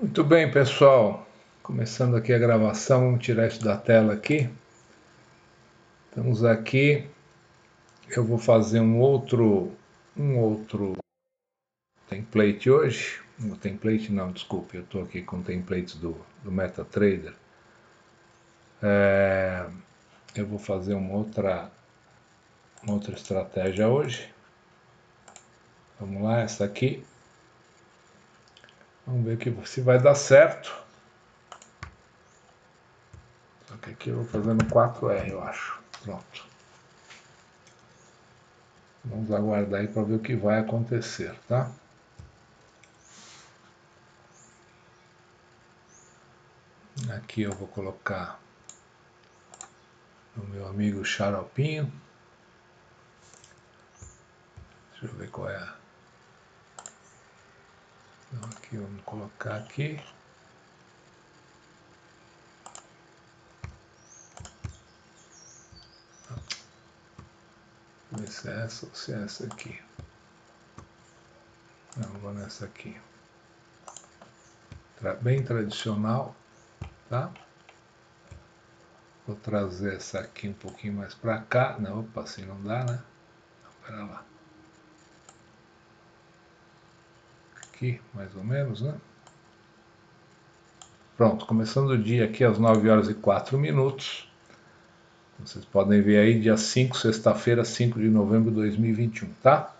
Muito bem, pessoal. Começando aqui a gravação, vamos tirar isso da tela aqui. Estamos aqui. Eu vou fazer um outro um outro template hoje. Um template não, desculpe, eu estou aqui com templates do, do MetaTrader. É, eu vou fazer uma outra uma outra estratégia hoje. Vamos lá, essa aqui. Vamos ver aqui se vai dar certo. Só que aqui eu vou fazendo 4R, eu acho. Pronto. Vamos aguardar aí para ver o que vai acontecer, tá? Aqui eu vou colocar o meu amigo Xaropinho. Deixa eu ver qual é a então aqui vamos colocar aqui. Ver se é essa ou se é essa aqui. Não, vou nessa aqui. Bem tradicional, tá? Vou trazer essa aqui um pouquinho mais para cá. Não, opa, assim não dá, né? Não, pera lá. Aqui, mais ou menos, né? Pronto, começando o dia aqui às 9 horas e 4 minutos. Vocês podem ver aí, dia 5, sexta-feira, 5 de novembro de 2021, tá?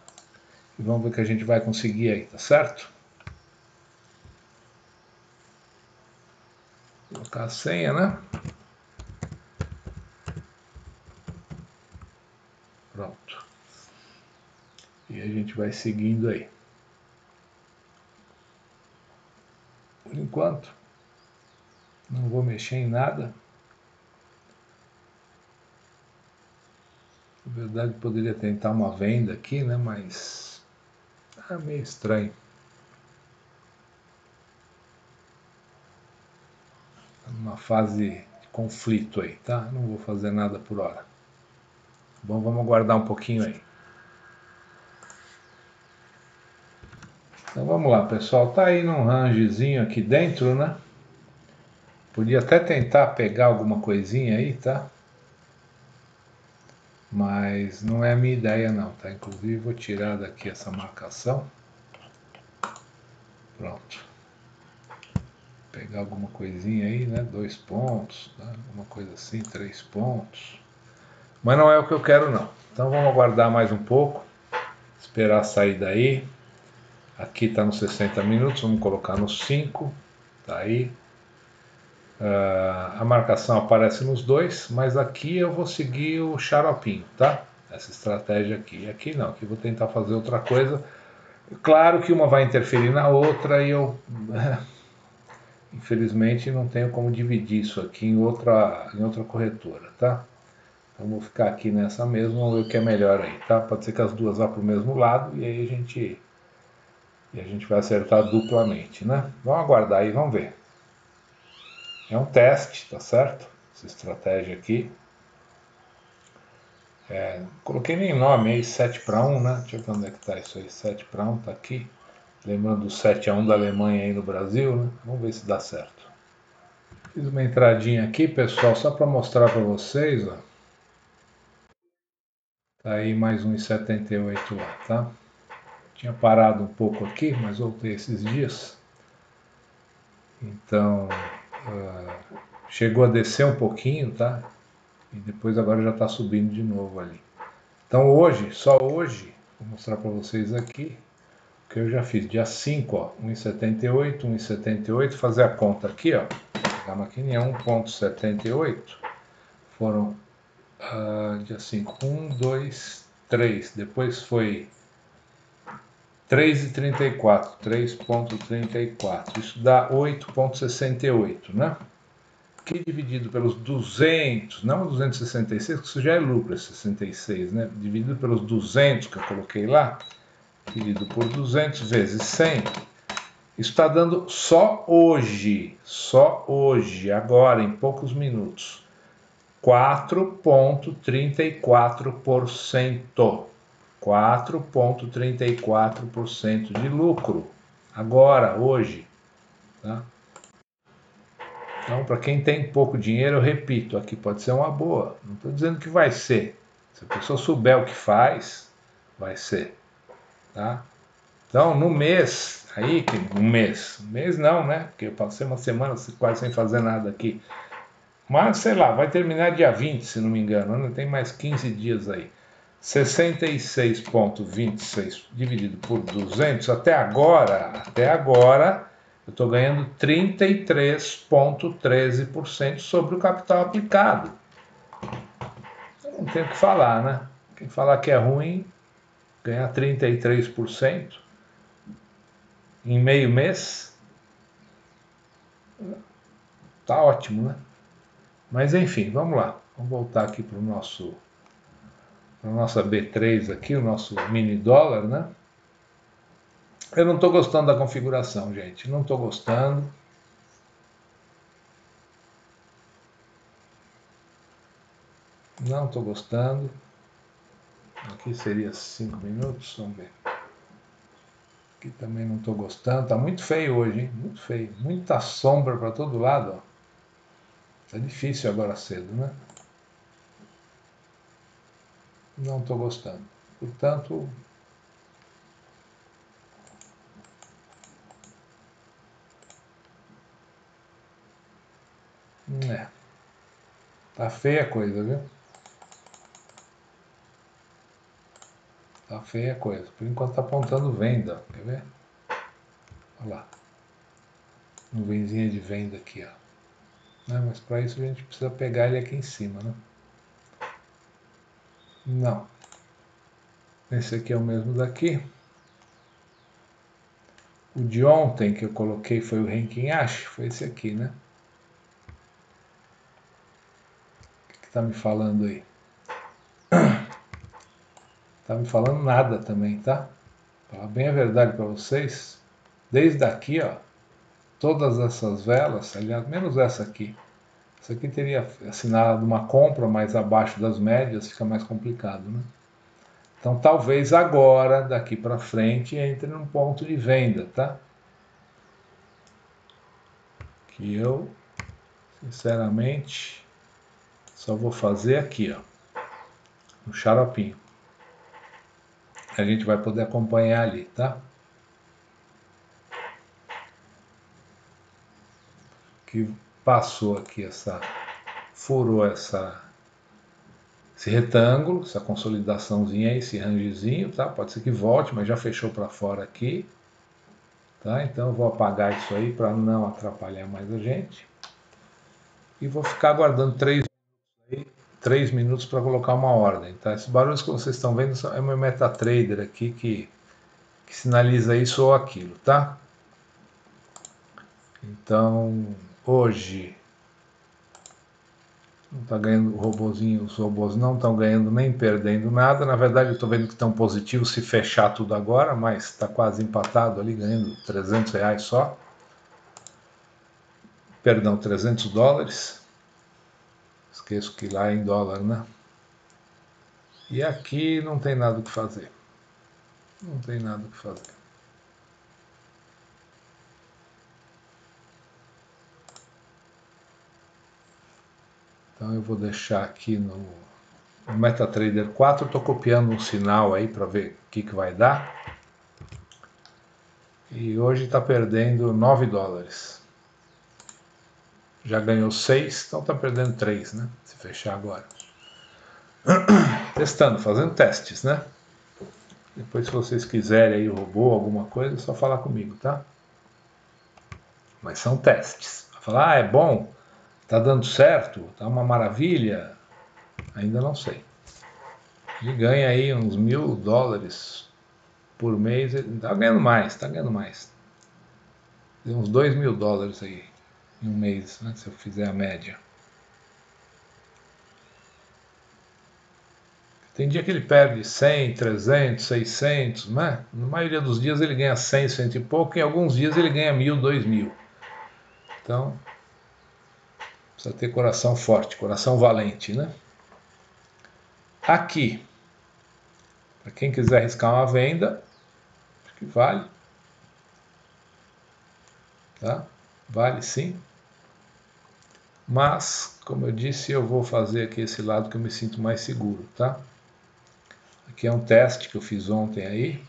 E vamos ver o que a gente vai conseguir aí, tá certo? Colocar a senha, né? Pronto. E a gente vai seguindo aí. Enquanto. Não vou mexer em nada. Na verdade, poderia tentar uma venda aqui, né? Mas é meio estranho. Tá numa fase de conflito aí, tá? Não vou fazer nada por hora. Bom, vamos aguardar um pouquinho aí. Então vamos lá, pessoal. Tá aí num rangezinho aqui dentro, né? Podia até tentar pegar alguma coisinha aí, tá? Mas não é a minha ideia não, tá? Inclusive vou tirar daqui essa marcação. Pronto. Pegar alguma coisinha aí, né? Dois pontos, tá? alguma coisa assim, três pontos. Mas não é o que eu quero não. Então vamos aguardar mais um pouco. Esperar sair daí. Aqui está nos 60 minutos, vamos colocar nos 5, tá aí. Uh, a marcação aparece nos dois, mas aqui eu vou seguir o xaropinho, tá? Essa estratégia aqui. Aqui não, aqui vou tentar fazer outra coisa. Claro que uma vai interferir na outra e eu, infelizmente, não tenho como dividir isso aqui em outra, em outra corretora, tá? Então vou ficar aqui nessa mesma, vamos ver o que é melhor aí, tá? Pode ser que as duas vá para o mesmo lado e aí a gente e a gente vai acertar duplamente, né? Vamos aguardar aí, vamos ver. É um teste, tá certo? Essa estratégia aqui. É, coloquei nem nome aí, 7 para 1, né? Deixa eu ver onde é que tá isso aí. 7 para 1 tá aqui. Lembrando do 7 a 1 da Alemanha aí no Brasil, né? Vamos ver se dá certo. Fiz uma entradinha aqui, pessoal, só para mostrar para vocês, ó. Tá aí mais 1,78 lá, tá? Tinha parado um pouco aqui, mas voltei esses dias. Então, uh, chegou a descer um pouquinho, tá? E depois agora já está subindo de novo ali. Então hoje, só hoje, vou mostrar para vocês aqui o que eu já fiz. Dia 5, ó, 1,78, 1,78, fazer a conta aqui, ó. A maquininha 1,78 foram uh, dia 5, 1, 2, 3. Depois foi 3,34, 3,34. Isso dá 8,68, né? Que dividido pelos 200, não 266, que isso já é lucro, é 66, né? Dividido pelos 200 que eu coloquei lá, dividido por 200 vezes 100, isso está dando só hoje, só hoje, agora, em poucos minutos, 4,34%. 4,34% de lucro. Agora, hoje, Tá? Então, para quem tem pouco dinheiro, eu repito, aqui pode ser uma boa. Não estou dizendo que vai ser. Se a pessoa souber o que faz, vai ser. Tá? Então, no mês, aí, um mês, um mês não, né? Porque eu passei uma semana quase sem fazer nada aqui. Mas, sei lá, vai terminar dia 20, se não me engano, ainda tem mais 15 dias aí. 66,26 dividido por 200, até agora, até agora, eu estou ganhando 33,13% sobre o capital aplicado. Não tenho o que falar, né? Quem falar que é ruim, ganhar 33% em meio mês, tá ótimo, né? Mas enfim, vamos lá. Vamos voltar aqui para o nosso a nossa B3 aqui, o nosso mini dólar, né? Eu não estou gostando da configuração, gente. Não estou gostando. Não estou gostando. Aqui seria 5 minutos, vamos ver. Aqui também não estou gostando. Tá muito feio hoje, hein? Muito feio. Muita sombra para todo lado, ó. Tá difícil agora cedo, né? Não estou gostando. Portanto, É. Tá feia a coisa, viu? Tá feia a coisa. Por enquanto tá apontando venda. Quer ver? Olha lá. Nuvenzinha de venda aqui, ó. Né? Mas para isso a gente precisa pegar ele aqui em cima, né? Não. Esse aqui é o mesmo daqui. O de ontem que eu coloquei foi o Renkin Ash, foi esse aqui, né? O que está me falando aí? Tá me falando nada também, tá? Falar bem a verdade para vocês. Desde aqui, ó, todas essas velas, aliás, menos essa aqui, isso aqui teria assinado uma compra mais abaixo das médias, fica mais complicado, né? Então talvez agora, daqui para frente, entre num ponto de venda, tá? Que eu, sinceramente, só vou fazer aqui, ó, no xaropinho. A gente vai poder acompanhar ali, tá? Que passou aqui essa, furou essa, esse retângulo, essa consolidaçãozinha aí, esse rangezinho, tá? Pode ser que volte, mas já fechou para fora aqui, tá? Então eu vou apagar isso aí para não atrapalhar mais a gente. E vou ficar aguardando três três minutos para colocar uma ordem, tá? Esses barulhos que vocês estão vendo é meu MetaTrader aqui que, que sinaliza isso ou aquilo, tá? Então, hoje não tá ganhando robozinho, os robôs não estão ganhando nem perdendo nada. Na verdade, eu estou vendo que estão positivos se fechar tudo agora, mas está quase empatado ali, ganhando 300 reais só. Perdão, 300 dólares. Esqueço que lá é em dólar, né? E aqui não tem nada o que fazer. Não tem nada o que fazer. Então eu vou deixar aqui no, MetaTrader 4, estou copiando um sinal aí para ver o que, que vai dar. E hoje está perdendo 9 dólares. Já ganhou 6, então está perdendo 3, né? Se fechar agora. Testando, fazendo testes, né? Depois, se vocês quiserem aí robô, alguma coisa, é só falar comigo, tá? Mas são testes. Falar, ah, é bom, Está dando certo? Está uma maravilha? Ainda não sei. Ele ganha aí uns mil dólares por mês. Está ganhando mais, está ganhando mais. Deu uns dois mil dólares aí em um mês, né, se eu fizer a média. Tem dia que ele perde 100, 300, 600, né? Na maioria dos dias ele ganha 100, 100 e pouco, em alguns dias ele ganha mil, dois mil. Então, Precisa ter coração forte, coração valente, né? Aqui, para quem quiser arriscar uma venda, acho que vale. Tá? vale sim. Mas, como eu disse, eu vou fazer aqui esse lado que eu me sinto mais seguro, tá? Aqui é um teste que eu fiz ontem aí.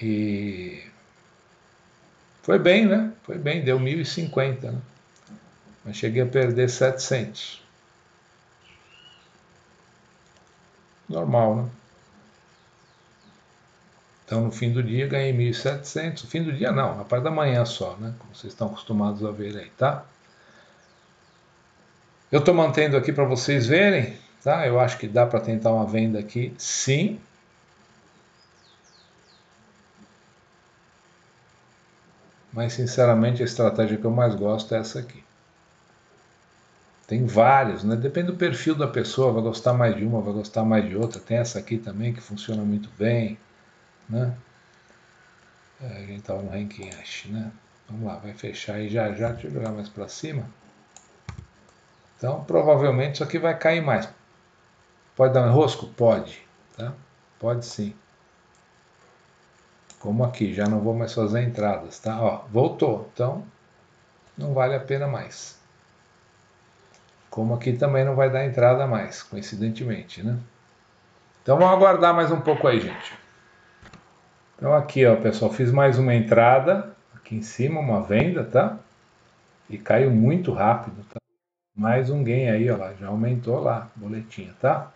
E foi bem, né? Foi bem, deu 1050, né? Mas cheguei a perder 700. Normal, né? Então, no fim do dia, ganhei 1.700. No fim do dia, não, na parte da manhã só, né? Como vocês estão acostumados a ver aí, tá? Eu estou mantendo aqui para vocês verem, tá? Eu acho que dá para tentar uma venda aqui, sim. Mas, sinceramente, a estratégia que eu mais gosto é essa aqui. Tem vários, né? Depende do perfil da pessoa, vai gostar mais de uma, vai gostar mais de outra. Tem essa aqui também que funciona muito bem, né? É, a gente estava no ranking Ash, né? Vamos lá, vai fechar aí já já, deixa eu jogar mais para cima. Então, provavelmente isso aqui vai cair mais. Pode dar um enrosco? Pode, tá? Pode sim. Como aqui, já não vou mais fazer entradas, tá? Ó, voltou, então não vale a pena mais. Como aqui também não vai dar entrada mais, coincidentemente, né? Então vamos aguardar mais um pouco aí, gente. Então aqui, ó, pessoal, fiz mais uma entrada aqui em cima, uma venda, tá? E caiu muito rápido, tá? Mais um gain aí, ó, já aumentou lá, boletinha, tá?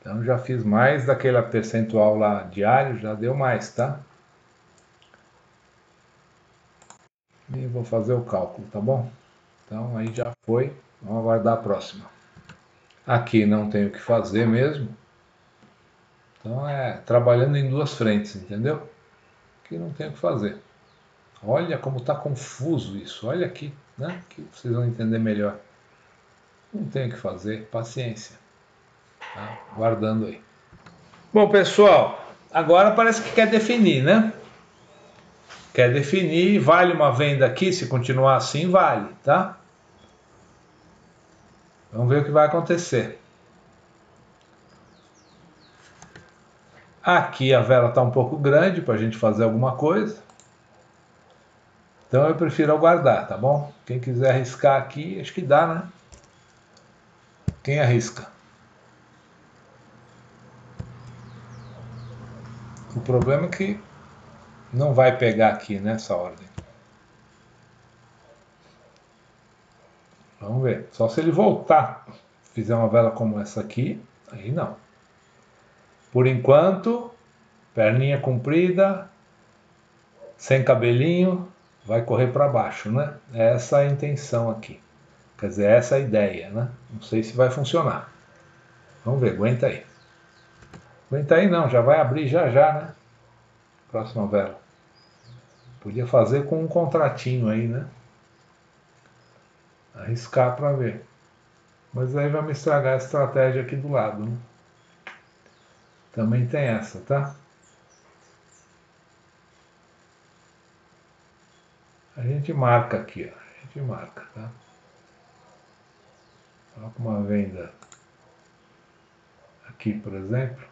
Então já fiz mais daquele percentual lá diário, já deu mais, tá? E vou fazer o cálculo, tá bom? Então aí já foi. Vamos aguardar a próxima. Aqui não tem o que fazer mesmo. Então é trabalhando em duas frentes, entendeu? Aqui não tem o que fazer. Olha como está confuso isso. Olha aqui, né? Que vocês vão entender melhor. Não tem o que fazer, paciência. Tá? Guardando aí. Bom, pessoal, agora parece que quer definir, né? Quer definir, vale uma venda aqui, se continuar assim, vale, tá? Vamos ver o que vai acontecer. Aqui a vela está um pouco grande para a gente fazer alguma coisa. Então eu prefiro aguardar, tá bom? Quem quiser arriscar aqui, acho que dá, né? Quem arrisca? O problema é que não vai pegar aqui nessa ordem. Vamos ver. Só se ele voltar, fizer uma vela como essa aqui, aí não. Por enquanto, perninha comprida, sem cabelinho, vai correr para baixo, né? Essa é a intenção aqui. Quer dizer, essa é a ideia, né? Não sei se vai funcionar. Vamos ver, aguenta aí. Aguenta aí não, já vai abrir já já, né? Próxima vela. Podia fazer com um contratinho aí, né? Arriscar para ver. Mas aí vai me estragar a estratégia aqui do lado. Né? Também tem essa, tá? A gente marca aqui, ó. A gente marca, tá? Coloca uma venda aqui, por exemplo.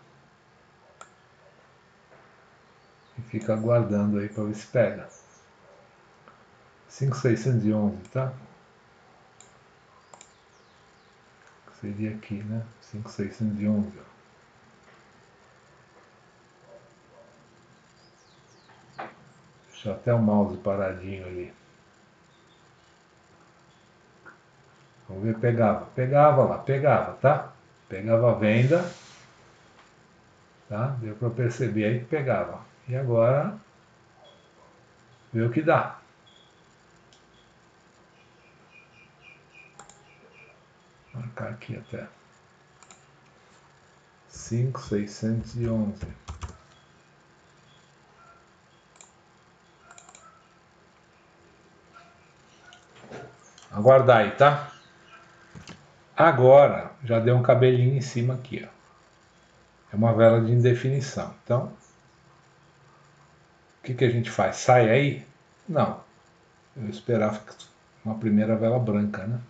E fica aguardando aí para ver se pega. 5,611, tá? Seria aqui, né? 5611. Deixa até o mouse paradinho ali. Vamos ver, pegava. Pegava lá, pegava, tá? Pegava a venda. Tá? Deu para perceber aí que pegava. E agora, vê o que dá. Marcar aqui até cinco seiscentos e onze aguardar aí, tá? Agora já deu um cabelinho em cima aqui, ó. É uma vela de indefinição. Então, o que, que a gente faz? Sai aí? Não. Eu esperava uma primeira vela branca, né?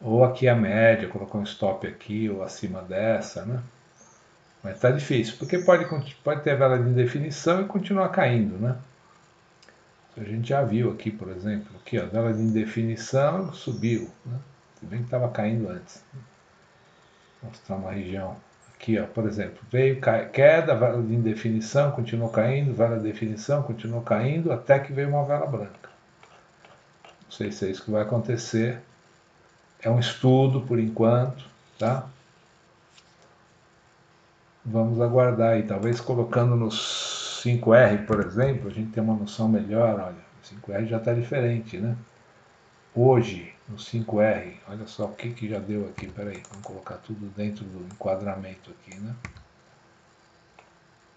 Ou aqui a média, colocar um stop aqui ou acima dessa, né? Mas está difícil, porque pode, pode ter vela de indefinição e continuar caindo, né? a gente já viu aqui, por exemplo, aqui, ó, vela de indefinição subiu, né? Se bem que estava caindo antes. Vou mostrar uma região aqui, ó, por exemplo, veio queda, vela de indefinição, continuou caindo, vela de definição, continuou caindo, até que veio uma vela branca. Não sei se é isso que vai acontecer. É um estudo por enquanto, tá? Vamos aguardar aí, talvez colocando nos 5R, por exemplo, a gente tem uma noção melhor, olha, o 5R já está diferente, né? Hoje, no 5R, olha só o que, que já deu aqui, peraí, vamos colocar tudo dentro do enquadramento aqui, né?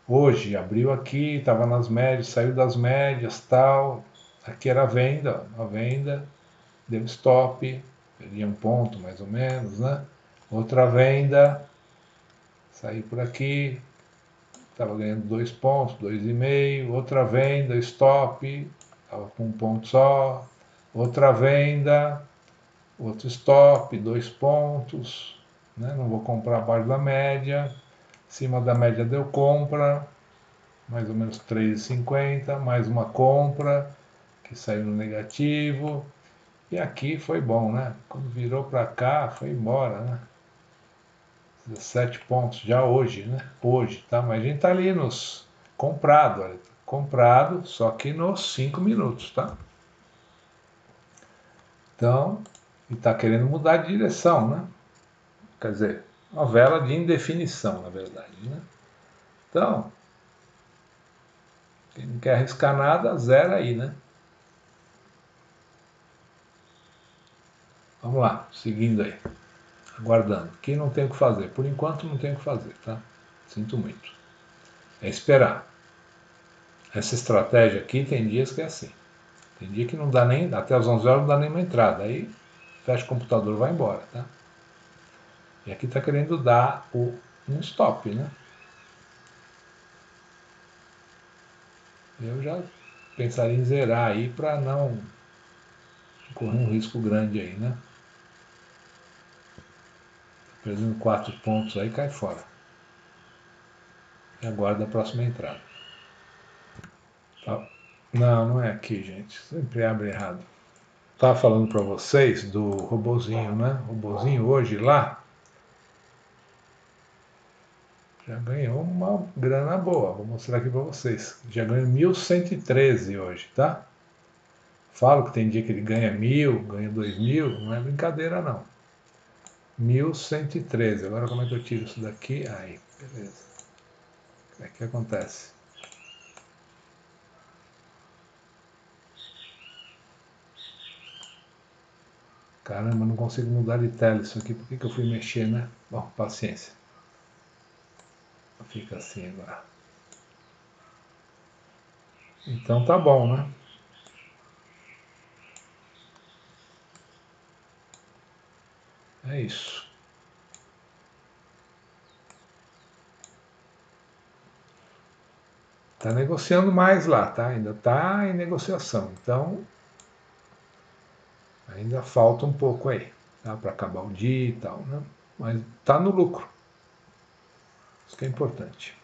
Hoje, abriu aqui, estava nas médias, saiu das médias, tal, aqui era a venda, a venda, deu stop, perdia um ponto mais ou menos, né? Outra venda, saí por aqui, estava ganhando dois pontos, dois e meio, outra venda, stop, estava com um ponto só, outra venda, outro stop, dois pontos, né? não vou comprar abaixo da média, acima da média deu compra, mais ou menos 3,50, mais uma compra, que saiu no negativo, e aqui foi bom, né? Quando virou para cá, foi embora, né? 17 pontos já hoje, né? Hoje, tá? Mas a gente tá ali nos comprado, olha, comprado, só que nos 5 minutos, tá? Então, e tá querendo mudar de direção, né? Quer dizer, uma vela de indefinição, na verdade, né? Então, quem não quer arriscar nada, zero aí, né? Vamos lá, seguindo aí aguardando. Quem não tem o que fazer? Por enquanto não tem o que fazer, tá? Sinto muito. É esperar. Essa estratégia aqui tem dias que é assim. Tem dia que não dá nem, até as 11 horas não dá nem uma entrada. Aí fecha o computador vai embora, tá? E aqui está querendo dar o, um stop, né? Eu já pensaria em zerar aí para não correr um risco grande aí, né? Perdendo quatro pontos aí, cai fora. E aguarda a próxima entrada. Tá. Não, não é aqui, gente. Sempre abre errado. Tava falando para vocês do robozinho, né? O robozinho hoje lá já ganhou uma grana boa. Vou mostrar aqui para vocês. Já ganhou 1.113 hoje, tá? Falo que tem dia que ele ganha mil, ganha dois mil, não é brincadeira não. 1113. Agora como é que eu tiro isso daqui? Aí, beleza. O é que acontece? Caramba, não consigo mudar de tela isso aqui. Por que, que eu fui mexer, né? Bom, paciência. Fica assim agora. Então tá bom, né? É isso. Está negociando mais lá, tá? Ainda está em negociação. Então, ainda falta um pouco aí, tá? Para acabar o dia e tal, né? Mas está no lucro. Isso que é importante.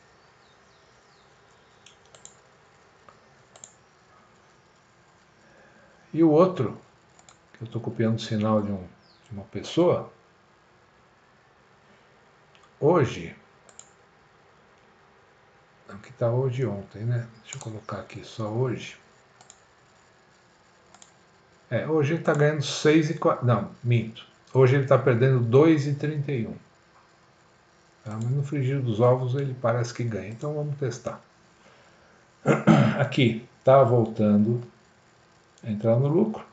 E o outro, que eu estou copiando o sinal de, um, de uma pessoa, Hoje, aqui está hoje ontem, né? Deixa eu colocar aqui só hoje. É, hoje ele está ganhando 6 e Não, minto. Hoje ele está perdendo 2,31. Tá? Mas no frigir dos ovos ele parece que ganha. Então vamos testar. Aqui, está voltando a entrar no lucro.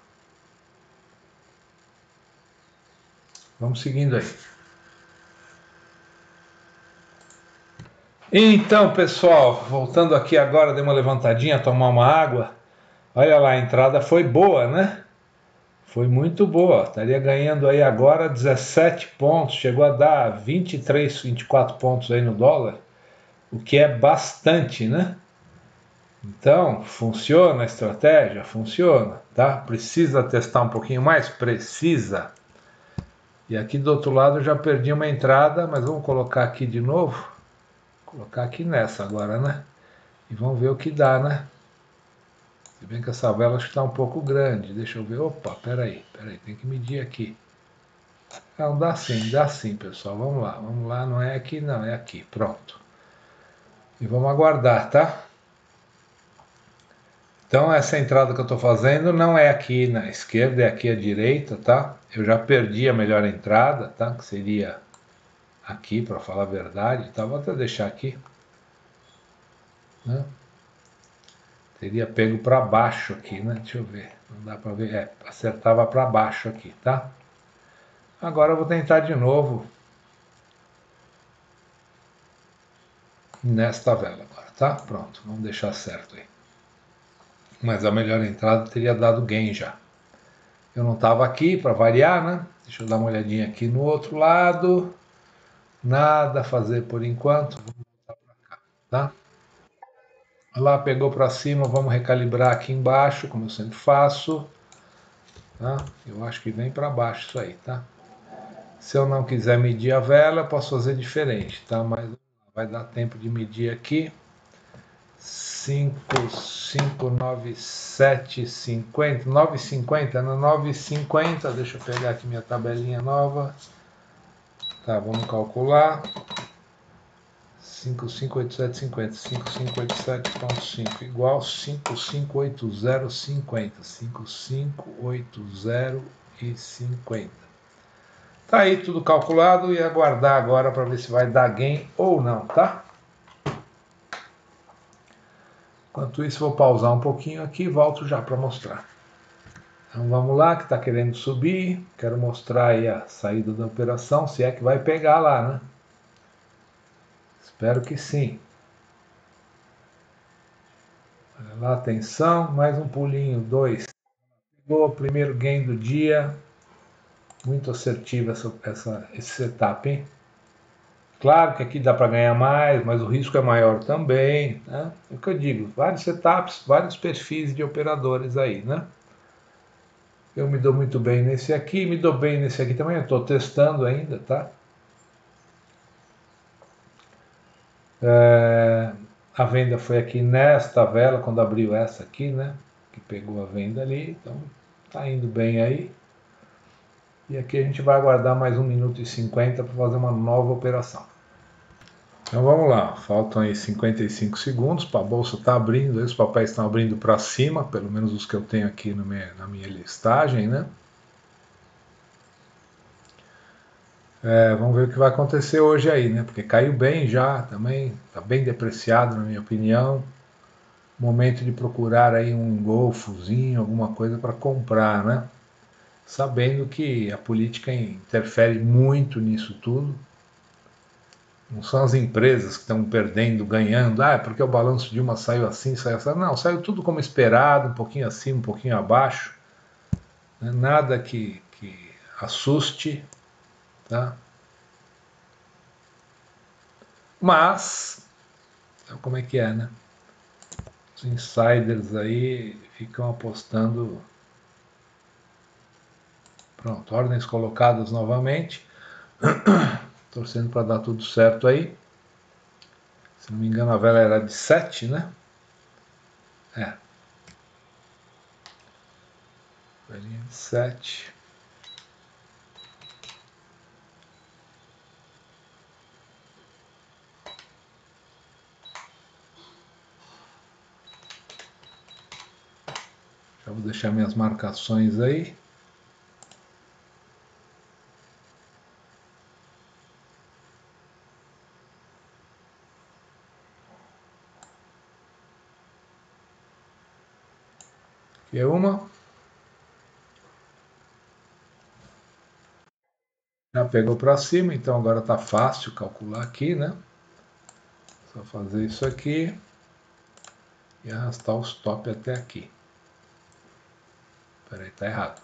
Vamos seguindo aí. Então, pessoal, voltando aqui agora, dei uma levantadinha, tomar uma água. Olha lá, a entrada foi boa, né? Foi muito boa. Estaria ganhando aí agora 17 pontos, chegou a dar 23, 24 pontos aí no dólar, o que é bastante, né? Então, funciona a estratégia? Funciona, tá? Precisa testar um pouquinho mais? Precisa. E aqui do outro lado eu já perdi uma entrada, mas vamos colocar aqui de novo colocar aqui nessa agora, né? E vamos ver o que dá, né? Se bem que essa vela está um pouco grande. Deixa eu ver. Opa, peraí, peraí, tem que medir aqui. Não, dá sim, dá sim, pessoal. Vamos lá, vamos lá. Não é aqui, não, é aqui. Pronto. E vamos aguardar, tá? Então, essa entrada que eu estou fazendo não é aqui na esquerda, é aqui à direita, tá? Eu já perdi a melhor entrada, tá? Que seria aqui, para falar a verdade, tá? Vou até deixar aqui. Né? Teria pego para baixo aqui, né? Deixa eu ver. Não dá para ver. É, acertava para baixo aqui, tá? Agora eu vou tentar de novo nesta vela agora, tá? Pronto, vamos deixar certo aí. Mas a melhor entrada teria dado gain já. Eu não estava aqui para variar, né? Deixa eu dar uma olhadinha aqui no outro lado. Nada a fazer por enquanto. Vamos voltar para cá, tá? Lá pegou para cima, vamos recalibrar aqui embaixo, como eu sempre faço. Tá? Eu acho que vem para baixo isso aí, tá? Se eu não quiser medir a vela, posso fazer diferente, tá? Mas vai dar tempo de medir aqui. 5, 5, 9, 7, 50, 9,50, no 9,50, deixa eu pegar aqui minha tabelinha nova. Tá, vamos calcular. 558750, 5587.5 igual 558050, 5580,50. Tá aí tudo calculado e aguardar agora para ver se vai dar gain ou não, tá? Enquanto isso, vou pausar um pouquinho aqui e volto já para mostrar. Então vamos lá, que está querendo subir. Quero mostrar aí a saída da operação, se é que vai pegar lá, né? Espero que sim. Olha lá, atenção, mais um pulinho, dois. Pegou o primeiro game do dia. Muito assertivo essa, essa, esse setup, hein? Claro que aqui dá para ganhar mais, mas o risco é maior também. Né? É o que eu digo, vários setups, vários perfis de operadores aí, né? Eu me dou muito bem nesse aqui, me dou bem nesse aqui também, eu estou testando ainda, tá? É, a venda foi aqui nesta vela, quando abriu essa aqui, né? Que pegou a venda ali, então tá indo bem aí. E aqui a gente vai aguardar mais 1 minuto e 50 para fazer uma nova operação. Então vamos lá, faltam aí 55 segundos para a bolsa estar tá abrindo, os papéis estão abrindo para cima, pelo menos os que eu tenho aqui minha, na minha listagem, né? É, vamos ver o que vai acontecer hoje aí, né? Porque caiu bem já também, está bem depreciado na minha opinião. Momento de procurar aí um golfozinho, alguma coisa para comprar, né? Sabendo que a política interfere muito nisso tudo. Não são as empresas que estão perdendo, ganhando. Ah, é porque o balanço de uma saiu assim, saiu assim. Não, saiu tudo como esperado, um pouquinho acima, um pouquinho abaixo. Né? Nada que, que assuste Tá? Mas, como é que é, né? Os insiders aí ficam apostando. Pronto, ordens colocadas novamente. Torcendo para dar tudo certo aí. Se não me engano, a vela era de 7, né? É. Velinha de 7. Já vou deixar minhas marcações aí. Aqui é uma. Já pegou para cima, então agora está fácil calcular aqui, né? Só fazer isso aqui e arrastar o stop até aqui. Peraí, tá errado.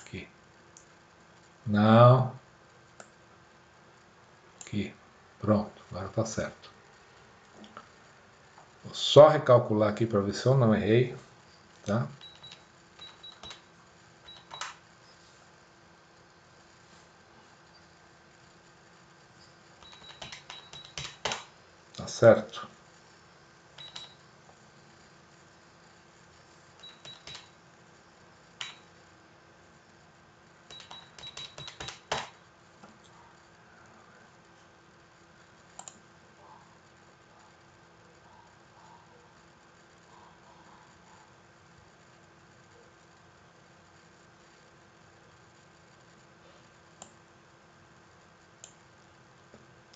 Aqui. Não. Aqui. Pronto, agora tá certo. Vou só recalcular aqui para ver se eu não errei, tá? Tá certo.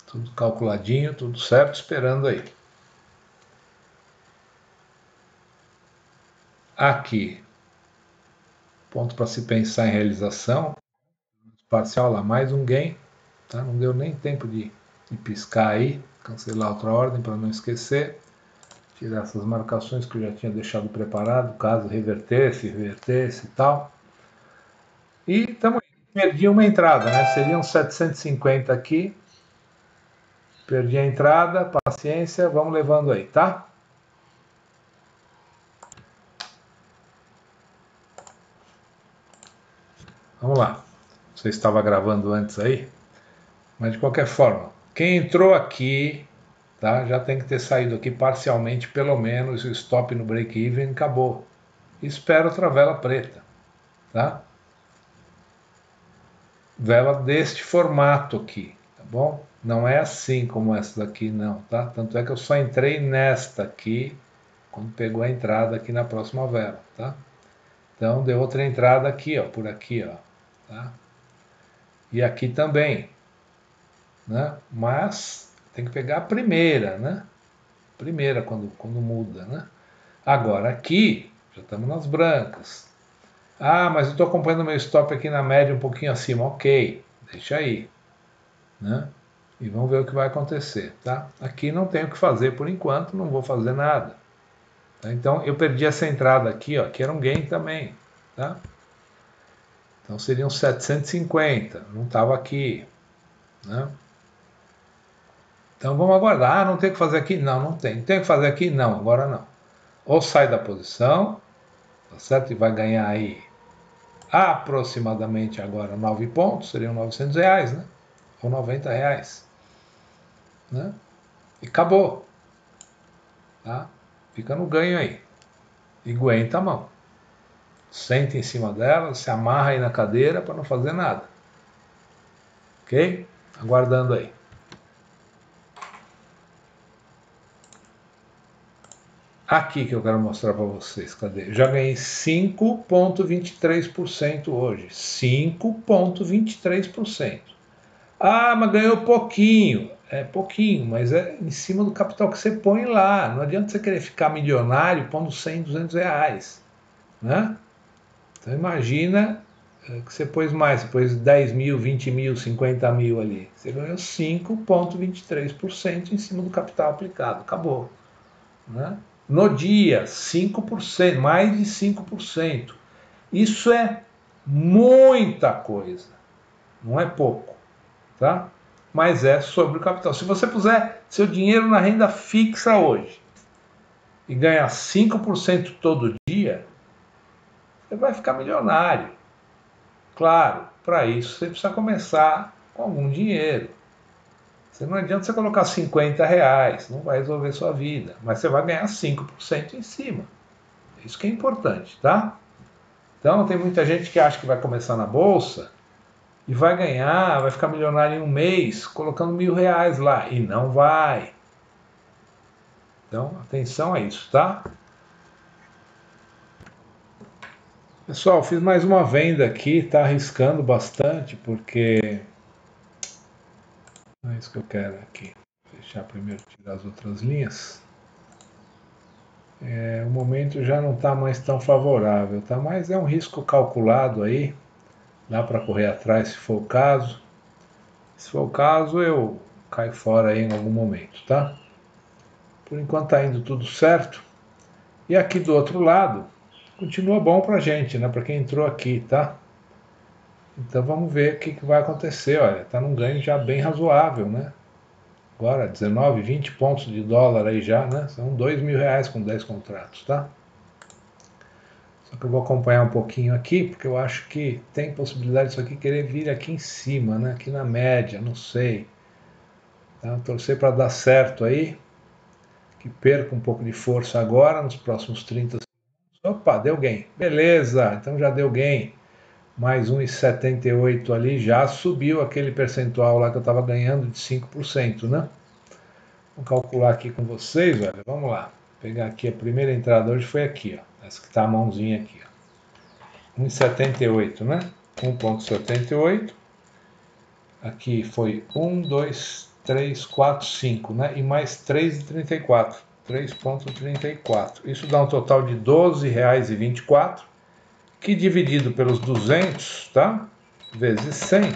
Tudo calculadinho, tudo certo, esperando aí. Aqui, ponto para se pensar em realização. Parcial lá, mais um gain. Tá? Não deu nem tempo de, de piscar aí. Cancelar outra ordem para não esquecer. Tirar essas marcações que eu já tinha deixado preparado, caso revertesse, revertesse e tal. E estamos perdi uma entrada, né? Seriam 750 aqui. Perdi a entrada, paciência, vamos levando aí, tá? Vamos lá. Você estava gravando antes aí, mas de qualquer forma, quem entrou aqui, tá? Já tem que ter saído aqui parcialmente, pelo menos o stop no break-even acabou. Espera outra vela preta, tá? Vela deste formato aqui, tá bom? Não é assim como essa daqui, não, tá? Tanto é que eu só entrei nesta aqui, quando pegou a entrada aqui na próxima vela, tá? Então, deu outra entrada aqui, ó, por aqui, ó, tá? E aqui também, né? Mas tem que pegar a primeira, né? Primeira quando, quando muda, né? Agora aqui, já estamos nas brancas, ah, mas eu estou acompanhando meu stop aqui na média um pouquinho acima. Ok, deixa aí. Né? E vamos ver o que vai acontecer. Tá? Aqui não tenho o que fazer por enquanto, não vou fazer nada. Tá? Então eu perdi essa entrada aqui, ó, que era um gain também. Tá? Então seriam 750, não estava aqui. Né? Então vamos aguardar. Ah, não tem o que fazer aqui? Não, não tem. Tem o que fazer aqui? Não, agora não. Ou sai da posição, tá certo? E vai ganhar aí aproximadamente agora 9 pontos, seriam 900 reais, né? Ou 90 reais. Né? E acabou. Tá? Fica no ganho aí. E aguenta a mão. Senta em cima dela, se amarra aí na cadeira para não fazer nada. Ok? Aguardando aí. Aqui que eu quero mostrar para vocês, cadê? Já ganhei 5,23% hoje. 5,23%. Ah, mas ganhou pouquinho. É pouquinho, mas é em cima do capital que você põe lá. Não adianta você querer ficar milionário pondo 100, 200 reais. Né? Então imagina é, que você pôs mais, você pôs 10 mil, 20 mil, 50 mil ali. Você ganhou 5,23% em cima do capital aplicado. Acabou. Né? no dia, 5%, mais de 5%. Isso é muita coisa, não é pouco, tá? Mas é sobre o capital. Se você puser seu dinheiro na renda fixa hoje e ganhar 5% todo dia, você vai ficar milionário. Claro, para isso você precisa começar com algum dinheiro. Você não adianta você colocar 50 reais, não vai resolver sua vida, mas você vai ganhar 5% em cima. Isso que é importante, tá? Então tem muita gente que acha que vai começar na bolsa e vai ganhar, vai ficar milionário em um mês colocando mil reais lá. E não vai. Então, atenção a isso, tá? Pessoal, fiz mais uma venda aqui, tá arriscando bastante, porque é isso que eu quero aqui. Deixar primeiro tirar as outras linhas. É, o momento já não está mais tão favorável, tá? Mas é um risco calculado aí. Dá para correr atrás se for o caso. Se for o caso, eu caio fora aí em algum momento, tá? Por enquanto está indo tudo certo. E aqui do outro lado, continua bom para gente, né? Para quem entrou aqui, tá? Então vamos ver o que, que vai acontecer. Olha, está num ganho já bem razoável, né? Agora, 19, 20 pontos de dólar aí já, né? São 2 mil reais com 10 contratos, tá? Só que eu vou acompanhar um pouquinho aqui, porque eu acho que tem possibilidade disso aqui querer vir aqui em cima, né? Aqui na média, não sei. Tá? Torcer para dar certo aí. Que perca um pouco de força agora, nos próximos 30 segundos. Opa, deu gain. Beleza, então já deu gain mais 1,78 ali, já subiu aquele percentual lá que eu estava ganhando de 5%, né? Vou calcular aqui com vocês, olha, vamos lá. Vou pegar aqui a primeira entrada hoje foi aqui, ó. Essa que está a mãozinha aqui, ó. 1,78, né? 1,78. Aqui foi 1, 2, 3, 4, 5, né? E mais 3,34. 3,34. Isso dá um total de R$ 12,24, que dividido pelos 200, tá? Vezes 100,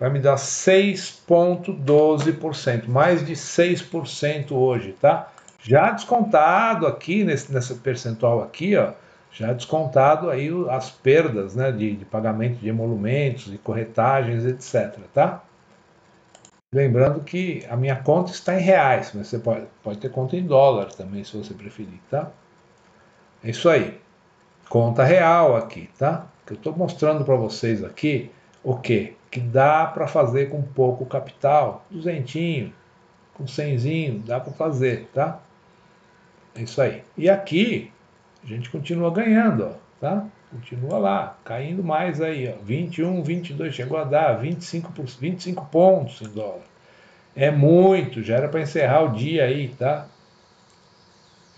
vai me dar 6,12%, mais de 6% hoje, tá? Já descontado aqui, nesse, nessa percentual aqui, ó, já descontado aí as perdas, né, de, de pagamento de emolumentos, de corretagens, etc, tá? Lembrando que a minha conta está em reais, mas você pode, pode ter conta em dólar também, se você preferir, tá? É isso aí. Conta real aqui, tá? Que eu estou mostrando para vocês aqui o que? Que dá para fazer com pouco capital, duzentinho, com cenzinho, dá para fazer, tá? É isso aí. E aqui a gente continua ganhando, ó, tá? Continua lá, caindo mais aí, ó. 21, 22, chegou a dar 25, 25 pontos em dólar. É muito, já era para encerrar o dia aí, tá?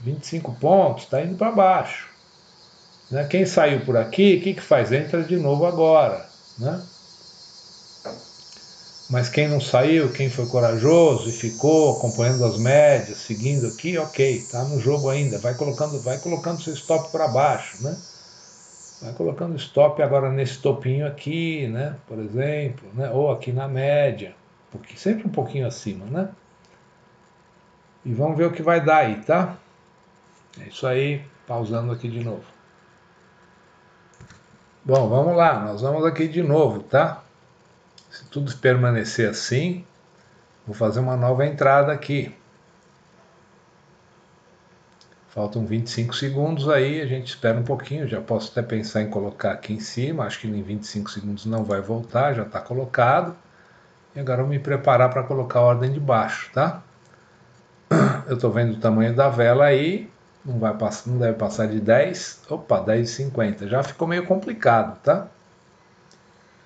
25 pontos, tá indo para baixo. Né? Quem saiu por aqui, o que, que faz? Entra de novo agora, né? Mas quem não saiu, quem foi corajoso e ficou acompanhando as médias, seguindo aqui, ok, tá no jogo ainda. Vai colocando, vai colocando seu stop para baixo, né? Vai colocando stop agora nesse topinho aqui, né? Por exemplo, né? Ou aqui na média, porque sempre um pouquinho acima, né? E vamos ver o que vai dar aí, tá? É isso aí, pausando aqui de novo. Bom, vamos lá, nós vamos aqui de novo, tá? Se tudo permanecer assim, vou fazer uma nova entrada aqui. Faltam 25 segundos aí, a gente espera um pouquinho. Já posso até pensar em colocar aqui em cima. Acho que em 25 segundos não vai voltar, já está colocado. E agora eu me preparar para colocar a ordem de baixo, tá? Eu estou vendo o tamanho da vela aí. Não, vai passar, não deve passar de 10. Opa, 10,50. Já ficou meio complicado, tá?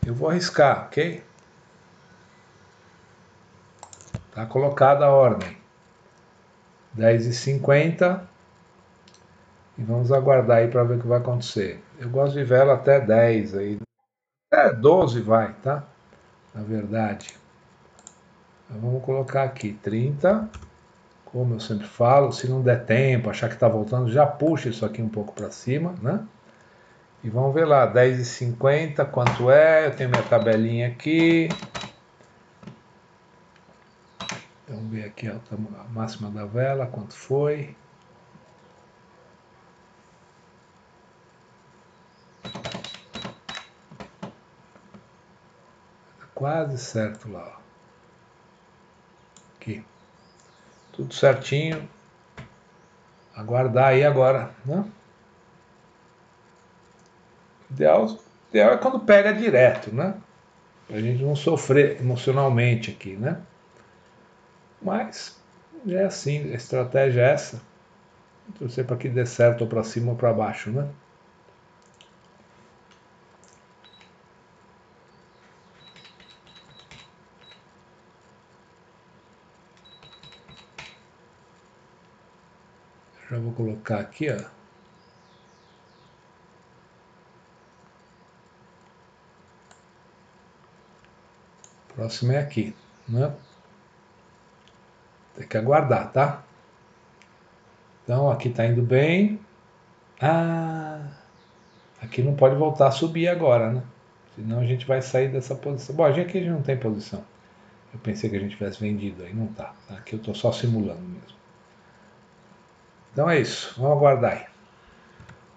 Eu vou arriscar, ok? Tá colocada a ordem. 10,50 e vamos aguardar aí para ver o que vai acontecer. Eu gosto de vela até 10 aí. É, 12 vai, tá? Na verdade. Então, vamos colocar aqui 30. Como eu sempre falo, se não der tempo, achar que está voltando, já puxa isso aqui um pouco para cima, né? E vamos ver lá, 10,50 quanto é? Eu tenho minha tabelinha aqui. Vamos ver aqui a máxima da vela, quanto foi. quase certo lá. Ó. Aqui. Tudo certinho. Aguardar aí agora, né? Ideal, ideal é quando pega direto, né? Pra gente não sofrer emocionalmente aqui, né? Mas é assim, a estratégia é essa. Torcer para que dê certo ou para cima ou para baixo, né? Já vou colocar aqui, ó. Próximo é aqui, né? Tem que aguardar, tá? Então aqui tá indo bem. Ah, aqui não pode voltar a subir agora, né? Senão a gente vai sair dessa posição. Bom, aqui a gente não tem posição. Eu pensei que a gente tivesse vendido, aí não tá. Aqui eu tô só simulando mesmo. Então é isso, vamos aguardar aí.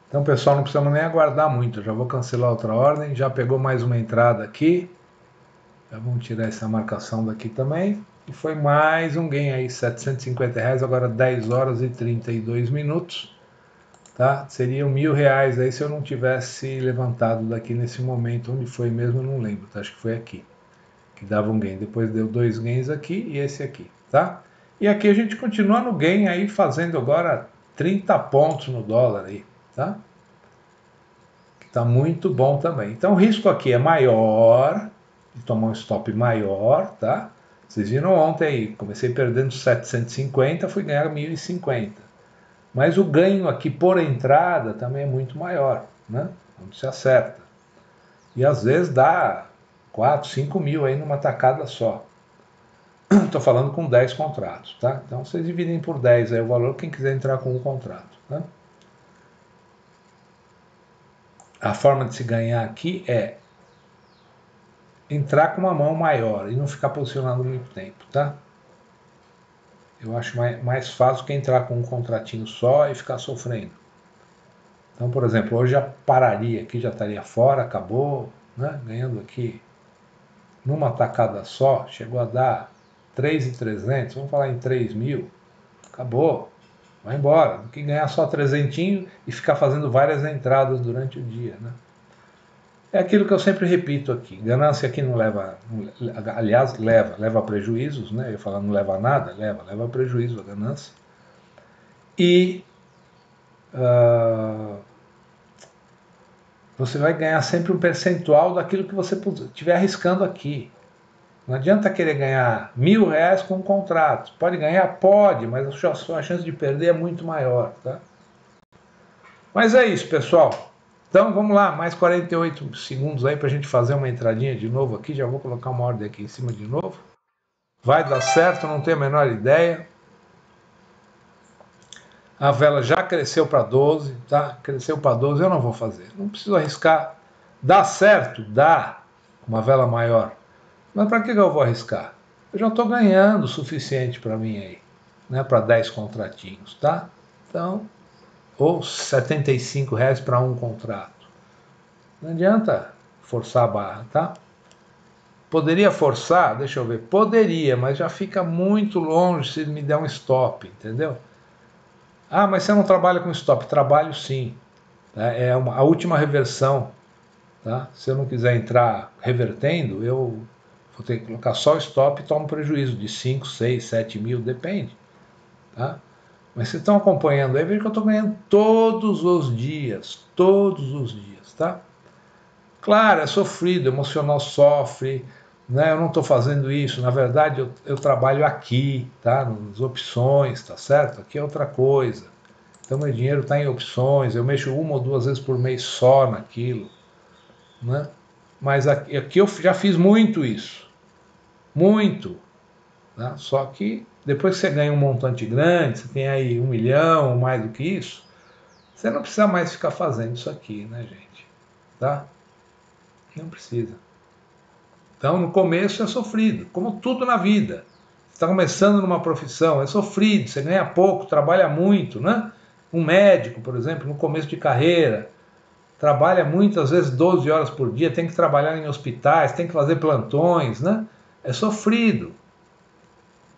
Então, pessoal, não precisamos nem aguardar muito. Já vou cancelar outra ordem. Já pegou mais uma entrada aqui. Já vamos tirar essa marcação daqui também. E foi mais um gain aí, 750 reais, agora 10 horas e 32 minutos. Tá? Seriam mil reais aí se eu não tivesse levantado daqui nesse momento. Onde foi mesmo, não lembro. Tá? Acho que foi aqui. Que dava um gain. Depois deu dois gains aqui e esse aqui. Tá? E aqui a gente continua no gain aí, fazendo agora 30 pontos no dólar aí, tá? Tá muito bom também. Então o risco aqui é maior, de tomar um stop maior, tá? Vocês viram ontem comecei perdendo 750, fui ganhar 1050. Mas o ganho aqui por entrada também é muito maior, né? Quando se acerta. E às vezes dá 4, 5 mil aí numa tacada só. Estou falando com 10 contratos, tá? Então vocês dividem por 10 aí o valor, quem quiser entrar com um contrato. Tá? A forma de se ganhar aqui é entrar com uma mão maior e não ficar posicionando muito tempo, tá? Eu acho mais, mais fácil que entrar com um contratinho só e ficar sofrendo. Então, por exemplo, hoje já pararia aqui, já estaria fora, acabou, né? ganhando aqui numa tacada só, chegou a dar 3,300, vamos falar em 3 mil, acabou, vai embora. Do que ganhar só 300 e ficar fazendo várias entradas durante o dia. Né? É aquilo que eu sempre repito aqui: ganância aqui não leva, aliás, leva, leva a prejuízos, né? Eu falar não leva a nada, leva, leva a prejuízo a ganância. E uh, você vai ganhar sempre um percentual daquilo que você estiver arriscando aqui. Não adianta querer ganhar mil reais com um contrato. Pode ganhar? Pode, mas a sua chance de perder é muito maior. Tá? Mas é isso, pessoal. Então vamos lá, mais 48 segundos aí para a gente fazer uma entradinha de novo aqui. Já vou colocar uma ordem aqui em cima de novo. Vai dar certo, não tenho a menor ideia. A vela já cresceu para 12, tá? Cresceu para 12, eu não vou fazer. Não preciso arriscar. Dá certo? Dá. Uma vela maior. Mas para que eu vou arriscar? Eu já estou ganhando o suficiente para mim aí, né? Para 10 contratinhos, tá? Então, ou 75 reais para um contrato. Não adianta forçar a barra, tá? Poderia forçar? Deixa eu ver. Poderia, mas já fica muito longe se me der um stop, entendeu? Ah, mas você não trabalha com stop? Trabalho sim. Tá? É uma, a última reversão. Tá? Se eu não quiser entrar revertendo, eu vou ter que colocar só stop e tomo prejuízo de 5, 6, 7 mil, depende. Tá? Mas vocês estão acompanhando aí, veja que eu estou ganhando todos os dias, todos os dias, tá? Claro, é sofrido, emocional sofre, né? Eu não estou fazendo isso, na verdade eu, eu trabalho aqui, tá? Nas opções, tá certo? Aqui é outra coisa. Então meu dinheiro está em opções, eu mexo uma ou duas vezes por mês só naquilo, né? Mas aqui, aqui eu já fiz muito isso, muito, né? Só que depois que você ganha um montante grande, você tem aí um milhão ou mais do que isso, você não precisa mais ficar fazendo isso aqui, né, gente? Tá? Não precisa. Então, no começo é sofrido, como tudo na vida. Você está começando numa profissão, é sofrido, você ganha pouco, trabalha muito, né? Um médico, por exemplo, no começo de carreira, trabalha muitas vezes 12 horas por dia, tem que trabalhar em hospitais, tem que fazer plantões, né? É sofrido.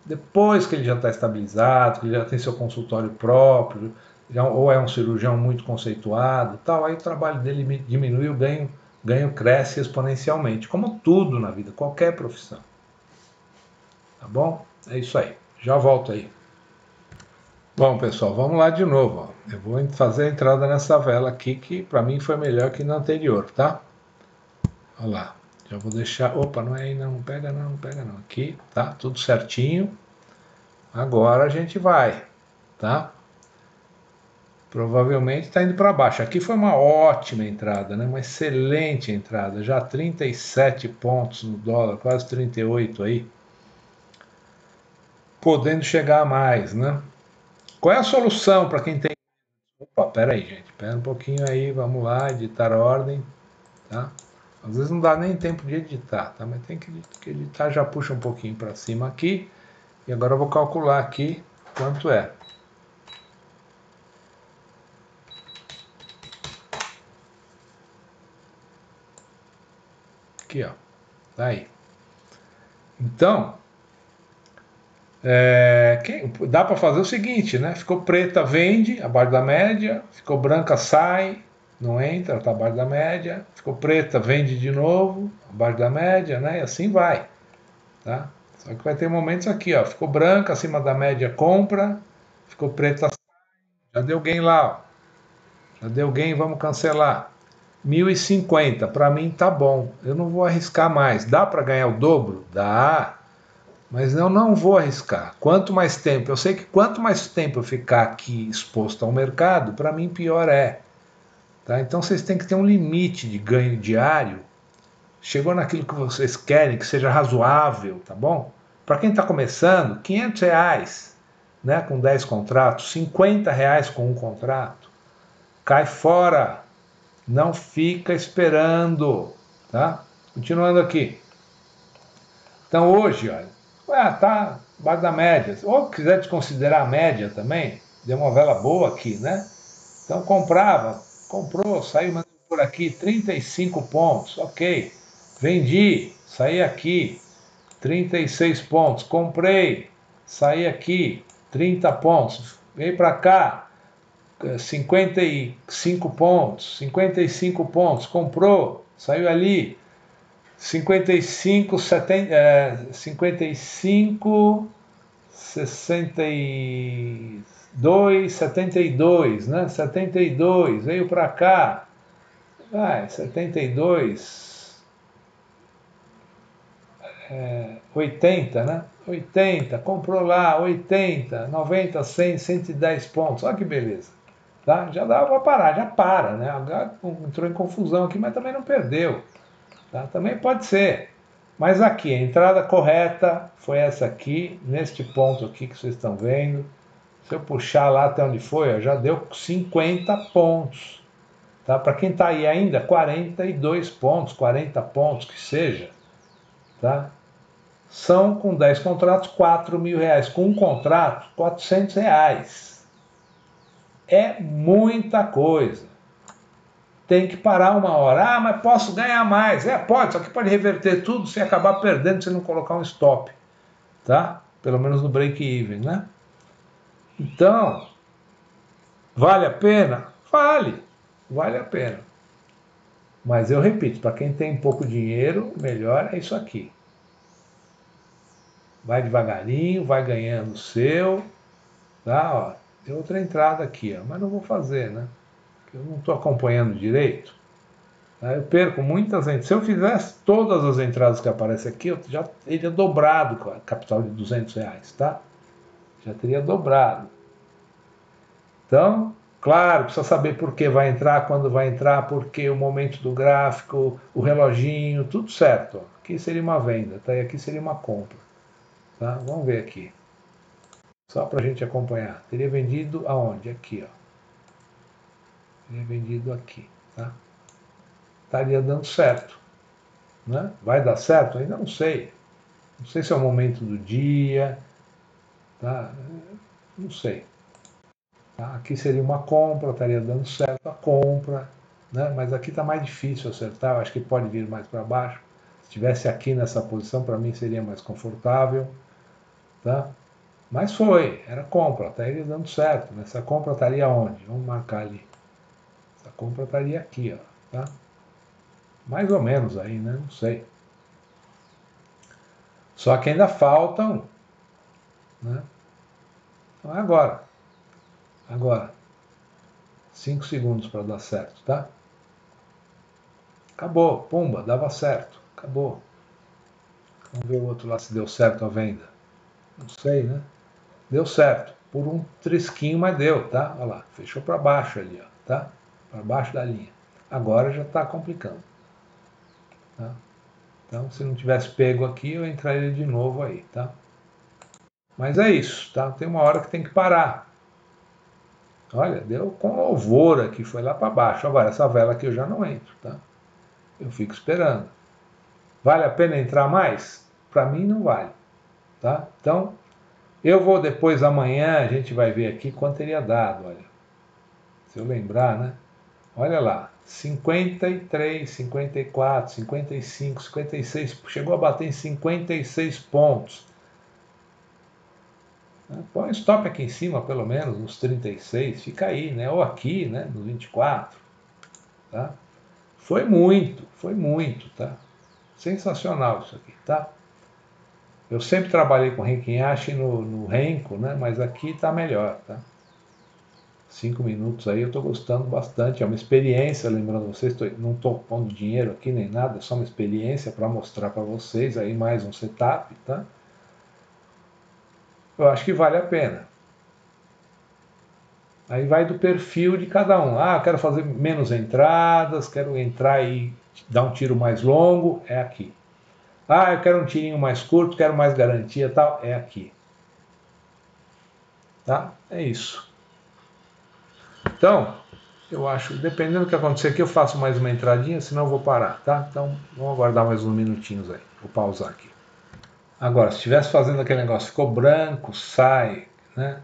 Depois que ele já está estabilizado, que ele já tem seu consultório próprio, já, ou é um cirurgião muito conceituado, tal, aí o trabalho dele diminui, o ganho, ganho cresce exponencialmente, como tudo na vida, qualquer profissão. Tá bom? É isso aí. Já volto aí. Bom, pessoal, vamos lá de novo. Ó. Eu vou fazer a entrada nessa vela aqui, que para mim foi melhor que na anterior, tá? Olha lá. Já vou deixar. Opa, não é aí, não. Pega não, pega não. Aqui, tá? Tudo certinho. Agora a gente vai, tá? Provavelmente está indo para baixo. Aqui foi uma ótima entrada, né? Uma excelente entrada. Já 37 pontos no dólar, quase 38 aí. Podendo chegar a mais, né? Qual é a solução para quem tem. Opa, pera aí, gente. Pera um pouquinho aí. Vamos lá, editar ordem, tá? Às vezes não dá nem tempo de editar, tá? Mas tem que editar, já puxa um pouquinho para cima aqui. E agora eu vou calcular aqui quanto é. Aqui, ó. Tá aí. Então, é, quem, dá para fazer o seguinte, né? Ficou preta, vende, abaixo da média. Ficou branca, sai não entra, está abaixo da média, ficou preta, vende de novo, abaixo da média, né? E assim vai, tá? Só que vai ter momentos aqui, ó, ficou branca, acima da média, compra, ficou preta, já deu gain lá, ó. já deu gain, vamos cancelar. 1050, para mim tá bom, eu não vou arriscar mais. Dá para ganhar o dobro? Dá, mas eu não vou arriscar. Quanto mais tempo, eu sei que quanto mais tempo eu ficar aqui exposto ao mercado, para mim pior é. Tá? Então vocês têm que ter um limite de ganho diário. Chegou naquilo que vocês querem, que seja razoável, tá bom? Para quem está começando, 500 reais né, com 10 contratos, 50 reais com um contrato. Cai fora, não fica esperando. Tá? Continuando aqui. Então hoje, olha, ué, tá abaixo da média. Ou quiser desconsiderar a média também, deu uma vela boa aqui, né? Então comprava, comprou, saiu por aqui 35 pontos, ok. Vendi, saí aqui, 36 pontos. Comprei, saí aqui, 30 pontos. Veio para cá, 55 pontos, 55 pontos. Comprou, saiu ali, 55, 70, é, 55, 62, 72, né? 72, veio para cá, vai, 72, é, 80, né? 80, comprou lá, 80, 90, 100, 110 pontos, olha que beleza. Tá? Já dava para parar, já para, né? Entrou em confusão aqui, mas também não perdeu. Tá? Também pode ser. Mas aqui, a entrada correta foi essa aqui, neste ponto aqui que vocês estão vendo. Se eu puxar lá até onde foi, ó, já deu 50 pontos. Tá? Para quem está aí ainda, 42 pontos, 40 pontos, que seja. Tá? São, com 10 contratos, 4 mil reais. Com um contrato, 400 reais. É muita coisa tem que parar uma hora. Ah, mas posso ganhar mais. É, pode, só que pode reverter tudo se acabar perdendo se não colocar um stop. Tá? Pelo menos no break-even, né? Então, vale a pena? Vale, vale a pena. Mas eu repito, para quem tem pouco dinheiro, melhor é isso aqui. Vai devagarinho, vai ganhando o seu, tá? Ó, tem outra entrada aqui, ó, mas não vou fazer, né? eu não estou acompanhando direito, né, eu perco muitas entradas. Se eu fizesse todas as entradas que aparecem aqui, eu já teria dobrado a capital de 200 reais, tá? Já teria dobrado. Então, claro, precisa saber por que vai entrar, quando vai entrar, por que o momento do gráfico, o reloginho, tudo certo. Aqui seria uma venda, tá? E aqui seria uma compra. Tá? Vamos ver aqui. Só para a gente acompanhar. Teria vendido aonde? Aqui, ó é vendido aqui, tá? Estaria dando certo, né? Vai dar certo? Ainda não sei. Não sei se é o momento do dia, tá? Não sei. Tá? Aqui seria uma compra, estaria dando certo a compra, né? Mas aqui está mais difícil acertar. Acho que pode vir mais para baixo. Se estivesse aqui nessa posição, para mim seria mais confortável, tá? Mas foi, era compra, estaria dando certo. Nessa compra estaria onde? Vamos marcar ali. A compra estaria aqui, ó, tá? Mais ou menos aí, né? Não sei. Só que ainda faltam, né? Então é agora. Agora. Cinco segundos para dar certo, tá? Acabou. Pumba, dava certo. Acabou. Vamos ver o outro lá se deu certo a venda. Não sei, né? Deu certo. Por um trisquinho, mas deu, tá? Olha lá. Fechou para baixo ali, ó, tá? para baixo da linha. Agora já está complicando. Tá? Então, se não tivesse pego aqui, eu entraria de novo aí, tá? Mas é isso, tá? Tem uma hora que tem que parar. Olha, deu com louvor aqui, foi lá para baixo. Agora, essa vela aqui eu já não entro, tá? Eu fico esperando. Vale a pena entrar mais? Para mim não vale, tá? Então, eu vou depois amanhã, a gente vai ver aqui quanto teria dado, olha. Se eu lembrar, né? Olha lá, 53, 54, 55, 56, chegou a bater em 56 pontos. Põe stop aqui em cima, pelo menos, nos 36, fica aí, né? Ou aqui, né? Nos 24, tá? Foi muito, foi muito, tá? Sensacional isso aqui, tá? Eu sempre trabalhei com Renkinhashi no, no Renko, né? Mas aqui tá melhor, tá? cinco minutos aí, eu estou gostando bastante. É uma experiência, lembrando vocês, tô, não estou pondo dinheiro aqui nem nada, é só uma experiência para mostrar para vocês aí mais um setup, tá? Eu acho que vale a pena. Aí vai do perfil de cada um. Ah, quero fazer menos entradas, quero entrar e dar um tiro mais longo, é aqui. Ah, eu quero um tirinho mais curto, quero mais garantia tal. É aqui. Tá? É isso. Então, eu acho, dependendo do que acontecer aqui, eu faço mais uma entradinha, senão eu vou parar, tá? Então, vamos aguardar mais uns minutinhos aí. Vou pausar aqui. Agora, se estivesse fazendo aquele negócio, ficou branco, sai, né?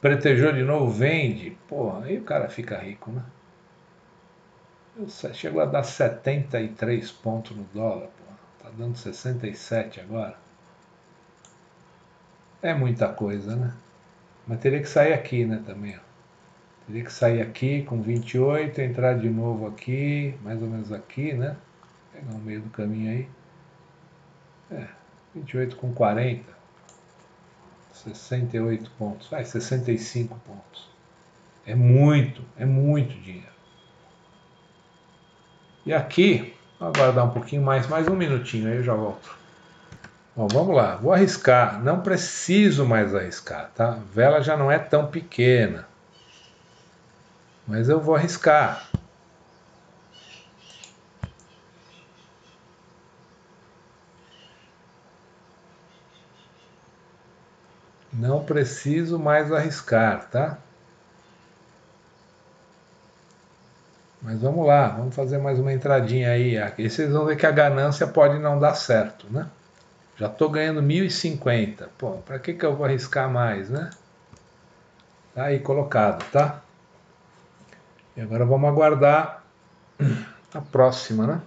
Pretejou de novo, vende. Pô, aí o cara fica rico, né? Chegou a dar 73 pontos no dólar, pô. Tá dando 67 agora. É muita coisa, né? Mas teria que sair aqui, né, também, ó. Teria que sair aqui com 28, entrar de novo aqui, mais ou menos aqui, né? Pegar o meio do caminho aí. É, 28 com 40. 68 pontos. Vai, 65 pontos. É muito, é muito dinheiro. E aqui, vou aguardar um pouquinho mais, mais um minutinho, aí eu já volto. Bom, vamos lá, vou arriscar, não preciso mais arriscar, tá? Vela já não é tão pequena, mas eu vou arriscar. Não preciso mais arriscar, tá? Mas vamos lá, vamos fazer mais uma entradinha aí. Aqui vocês vão ver que a ganância pode não dar certo, né? Já estou ganhando 1.050. Pô, para que, que eu vou arriscar mais, né? Tá aí colocado, tá? E agora vamos aguardar a próxima, né?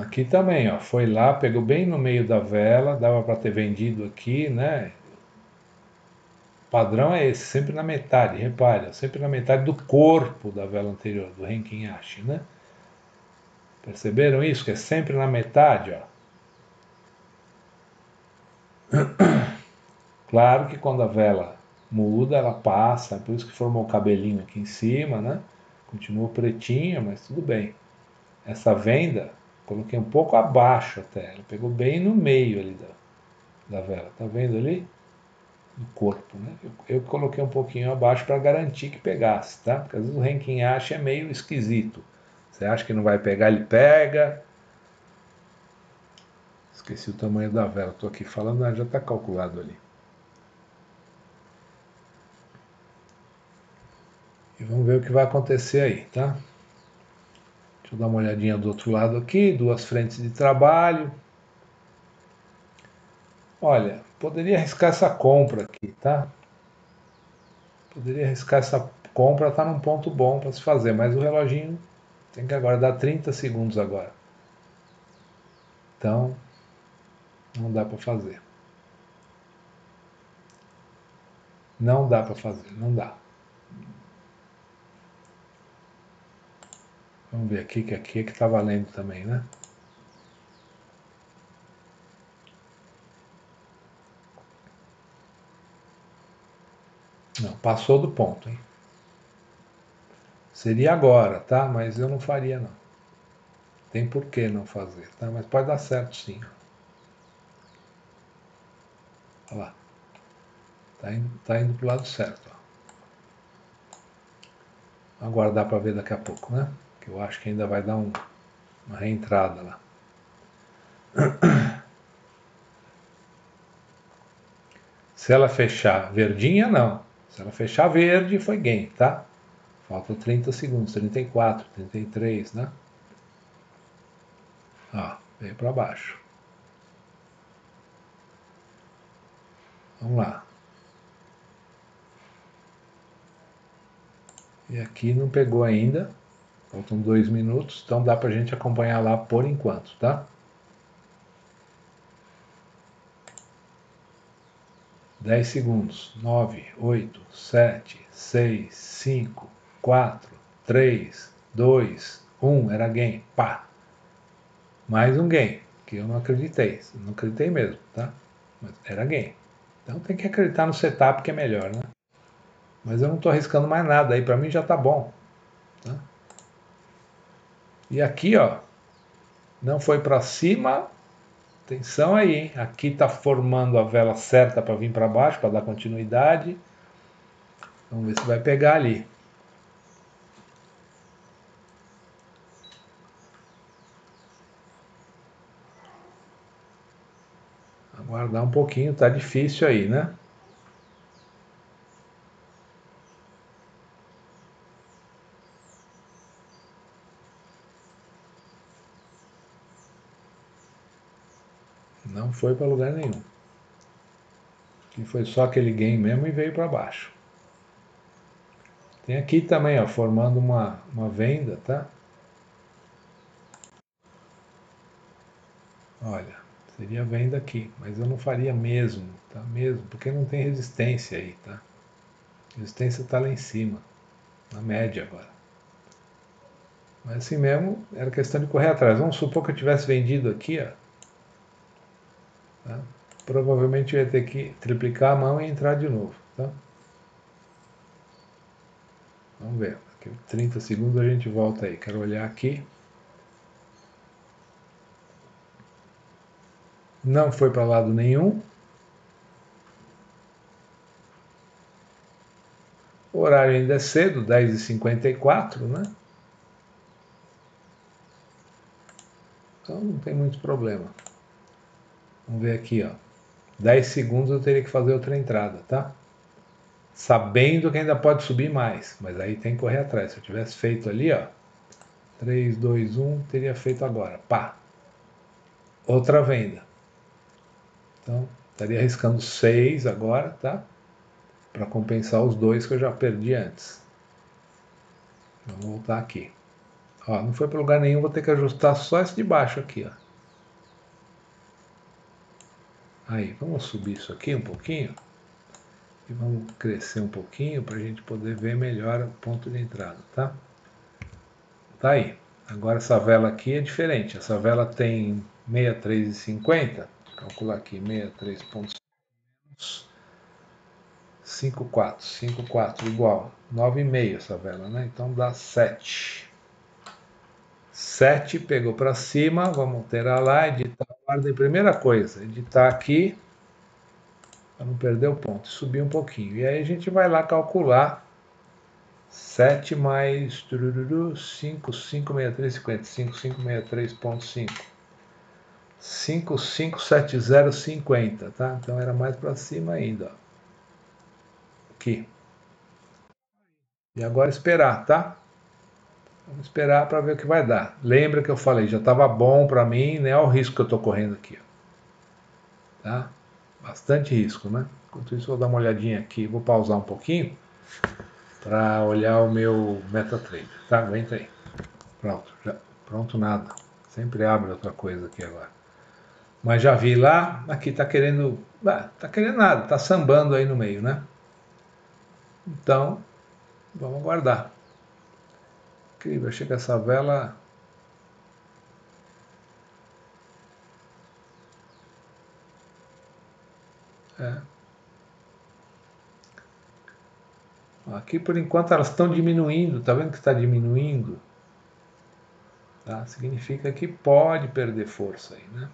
Aqui também, ó, foi lá, pegou bem no meio da vela, dava para ter vendido aqui, né? O padrão é esse, sempre na metade, repare, sempre na metade do corpo da vela anterior, do Renkin Ashi, né? Perceberam isso? Que é sempre na metade, ó. Claro que quando a vela muda, ela passa, por isso que formou o cabelinho aqui em cima, né? Continua pretinha, mas tudo bem. Essa venda Coloquei um pouco abaixo até. Ela pegou bem no meio ali da, da vela. Tá vendo ali? No corpo, né? Eu, eu coloquei um pouquinho abaixo para garantir que pegasse, tá? Porque às vezes o Renkin acha é meio esquisito. Você acha que não vai pegar, ele pega. Esqueci o tamanho da vela. Estou aqui falando, já está calculado ali. E vamos ver o que vai acontecer aí, tá? Deixa eu dar uma olhadinha do outro lado aqui, duas frentes de trabalho. Olha, poderia arriscar essa compra aqui, tá? Poderia arriscar essa compra, tá num ponto bom para se fazer, mas o reloginho tem que aguardar 30 segundos agora. Então, não dá para fazer. Não dá para fazer, não dá. Vamos ver aqui, que aqui é que está valendo também, né? Não, passou do ponto, hein? Seria agora, tá? Mas eu não faria, não. Tem por que não fazer, tá? Mas pode dar certo, sim. Olha lá. Tá indo, tá indo pro lado certo, ó. Aguardar para ver daqui a pouco, né? Que eu acho que ainda vai dar um, uma reentrada lá. Se ela fechar verdinha, não. Se ela fechar verde, foi gain, tá? Falta 30 segundos, 34, 33, né? Ó, veio para baixo. Vamos lá. E aqui não pegou ainda. Faltam dois minutos, então dá para a gente acompanhar lá por enquanto, tá? Dez segundos. Nove, oito, sete, seis, cinco, quatro, três, dois, um. Era game. Pá! Mais um game, que eu não acreditei. Não acreditei mesmo, tá? Mas era game. Então tem que acreditar no setup que é melhor, né? Mas eu não estou arriscando mais nada aí, para mim já tá bom. Tá? E aqui, ó, não foi para cima Atenção aí, hein? Aqui está formando a vela certa para vir para baixo, para dar continuidade. Vamos ver se vai pegar ali. Aguardar um pouquinho, tá difícil aí, né? Não foi para lugar nenhum. Aqui foi só aquele game mesmo e veio para baixo. Tem aqui também, ó, formando uma, uma venda, tá? Olha, seria venda aqui, mas eu não faria mesmo, tá? Mesmo, porque não tem resistência aí, tá? Resistência está lá em cima, na média agora. Mas assim mesmo, era questão de correr atrás. Vamos supor que eu tivesse vendido aqui, ó. Tá? Provavelmente eu ia ter que triplicar a mão e entrar de novo, tá? Vamos ver. Daqui 30 segundos a gente volta aí. Quero olhar aqui. Não foi para lado nenhum. O horário ainda é cedo, 10h54, né? Então não tem muito problema. Vamos ver aqui, ó. 10 segundos eu teria que fazer outra entrada, tá? sabendo que ainda pode subir mais, mas aí tem que correr atrás. Se eu tivesse feito ali, ó, 3, 2, 1, teria feito agora, pá, outra venda. Então, estaria arriscando 6 agora, tá? Para compensar os dois que eu já perdi antes. Vamos voltar aqui. Ó, não foi para lugar nenhum, vou ter que ajustar só esse de baixo aqui, ó. Aí, vamos subir isso aqui um pouquinho. E vamos crescer um pouquinho para a gente poder ver melhor o ponto de entrada, tá? Tá aí. Agora essa vela aqui é diferente. Essa vela tem 63,50. Calcular aqui, 63 pontos 5,4. 5,4 igual. 9,5 essa vela, né? Então dá 7. 7 pegou para cima. Vamos alterar lá, editar ordem. Primeira coisa, editar aqui para não perder o ponto, subir um pouquinho. E aí a gente vai lá calcular 7 mais 5, 5, 63, 55, 5, 63.5. 5, 5, 7, 0, 50, tá? Então era mais para cima ainda, ó. Aqui. E agora esperar, tá? Vamos esperar para ver o que vai dar. Lembra que eu falei, já estava bom para mim, né? Olha o risco que eu estou correndo aqui. Tá? bastante risco, né? Enquanto isso, vou dar uma olhadinha aqui, vou pausar um pouquinho para olhar o meu MetaTrader, tá? Aguenta aí. Pronto, já, pronto nada. Sempre abre outra coisa aqui agora. Mas já vi lá, aqui tá querendo, ah, tá querendo nada, tá sambando aí no meio, né? Então, vamos aguardar. Incrível, achei que essa vela É. Aqui por enquanto elas estão diminuindo, tá vendo que está diminuindo? Tá? Significa que pode perder força aí, né?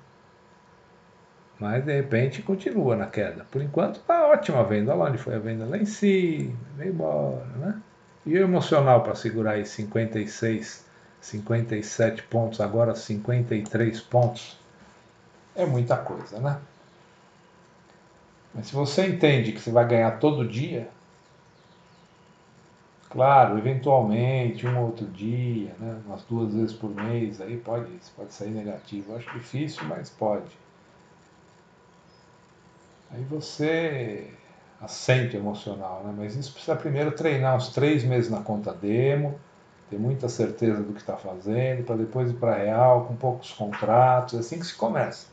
Mas de repente continua na queda. Por enquanto está ótima a venda. Olha lá onde foi a venda lá em cima, veio embora, né? E o emocional para segurar aí 56, 57 pontos, agora 53 pontos. É muita coisa, né? Mas se você entende que você vai ganhar todo dia, claro, eventualmente, um outro dia, né, umas duas vezes por mês, aí pode, pode sair negativo. Eu acho difícil, mas pode. Aí você assente emocional, né? mas isso precisa primeiro treinar uns três meses na conta demo, ter muita certeza do que está fazendo, para depois ir para real, com poucos contratos, é assim que se começa.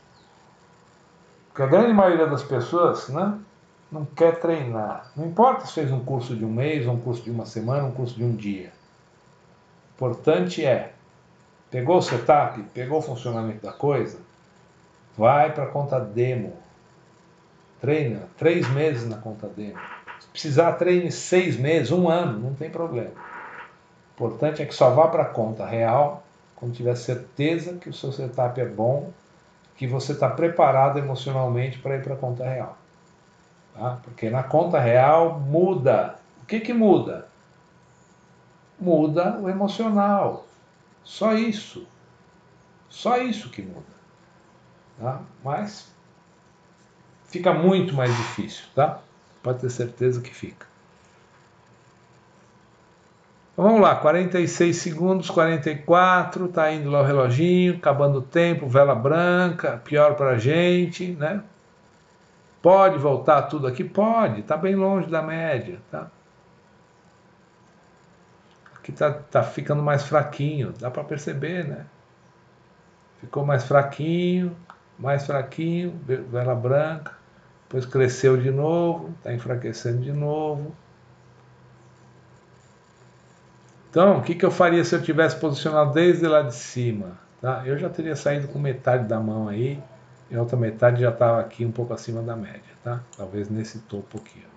Porque a grande maioria das pessoas né, não quer treinar. Não importa se fez um curso de um mês, um curso de uma semana, um curso de um dia. O importante é, pegou o setup, pegou o funcionamento da coisa, vai para a conta demo. Treina três meses na conta demo. Se precisar, treine seis meses, um ano, não tem problema. O importante é que só vá para a conta real quando tiver certeza que o seu setup é bom que você está preparado emocionalmente para ir para a conta real. Tá? Porque na conta real muda. O que, que muda? Muda o emocional. Só isso. Só isso que muda. Tá? Mas fica muito mais difícil, tá? Pode ter certeza que fica. Então, vamos lá, 46 segundos, 44, tá indo lá o reloginho, acabando o tempo, vela branca, pior para a gente, né? Pode voltar tudo aqui? Pode, tá bem longe da média, tá? Aqui tá, tá ficando mais fraquinho, dá para perceber, né? Ficou mais fraquinho, mais fraquinho, vela branca, depois cresceu de novo, está enfraquecendo de novo. Então, o que, que eu faria se eu tivesse posicionado desde lá de cima? Tá? Eu já teria saído com metade da mão aí, e a outra metade já estava aqui um pouco acima da média, tá? Talvez nesse topo aqui. Ó.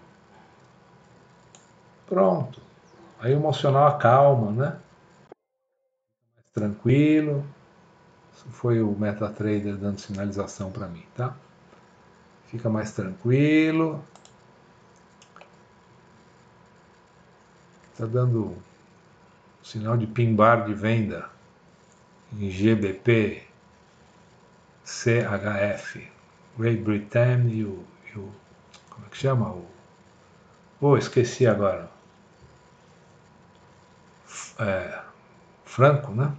Pronto. Aí o emocional acalma, né? Tranquilo. Isso foi o MetaTrader dando sinalização para mim, tá? Fica mais tranquilo. Está dando sinal de pimbar de venda em GBP CHF, Great Britain e o, e o como é que chama? O, oh, esqueci agora. É, Franco, né?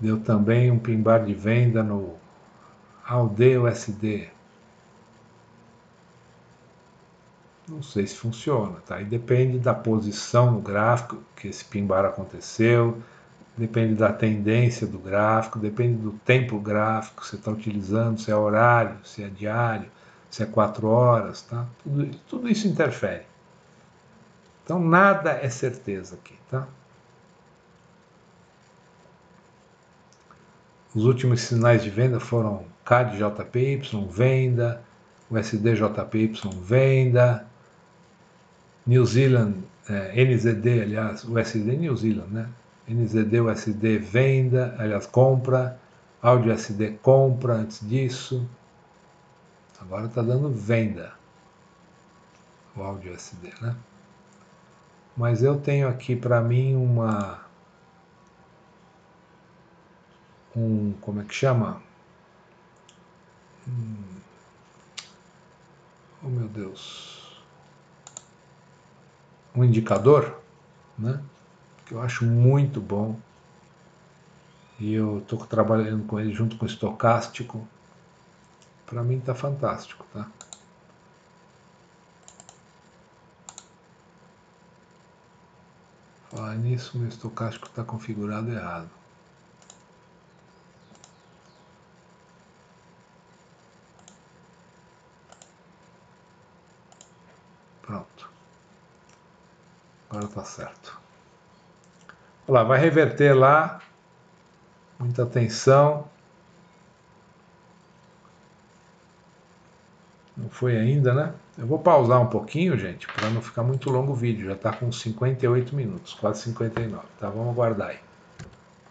Deu também um pimbar de venda no AUD USD. Não sei se funciona, tá? E depende da posição no gráfico que esse pimbar aconteceu, depende da tendência do gráfico, depende do tempo gráfico que você está utilizando, se é horário, se é diário, se é quatro horas, tá? Tudo, tudo isso interfere. Então nada é certeza aqui, tá? Os últimos sinais de venda foram CAD JPY, venda, USD JPY, venda, New Zealand, é, NZD, aliás, USD New Zealand, né? NZD USD venda, aliás, compra, áudio USD compra antes disso. Agora está dando venda o áudio USD, né? Mas eu tenho aqui para mim uma um como é que chama? Hum, oh meu Deus. Um indicador, né? que eu acho muito bom. E eu estou trabalhando com ele junto com o estocástico. Para mim está fantástico, tá? Falar nisso, meu estocástico está configurado errado. Pronto. Agora está certo. Olha lá, vai reverter lá. Muita atenção. Não foi ainda, né? Eu vou pausar um pouquinho, gente, para não ficar muito longo o vídeo. Já está com 58 minutos, quase 59. Tá? Vamos aguardar aí.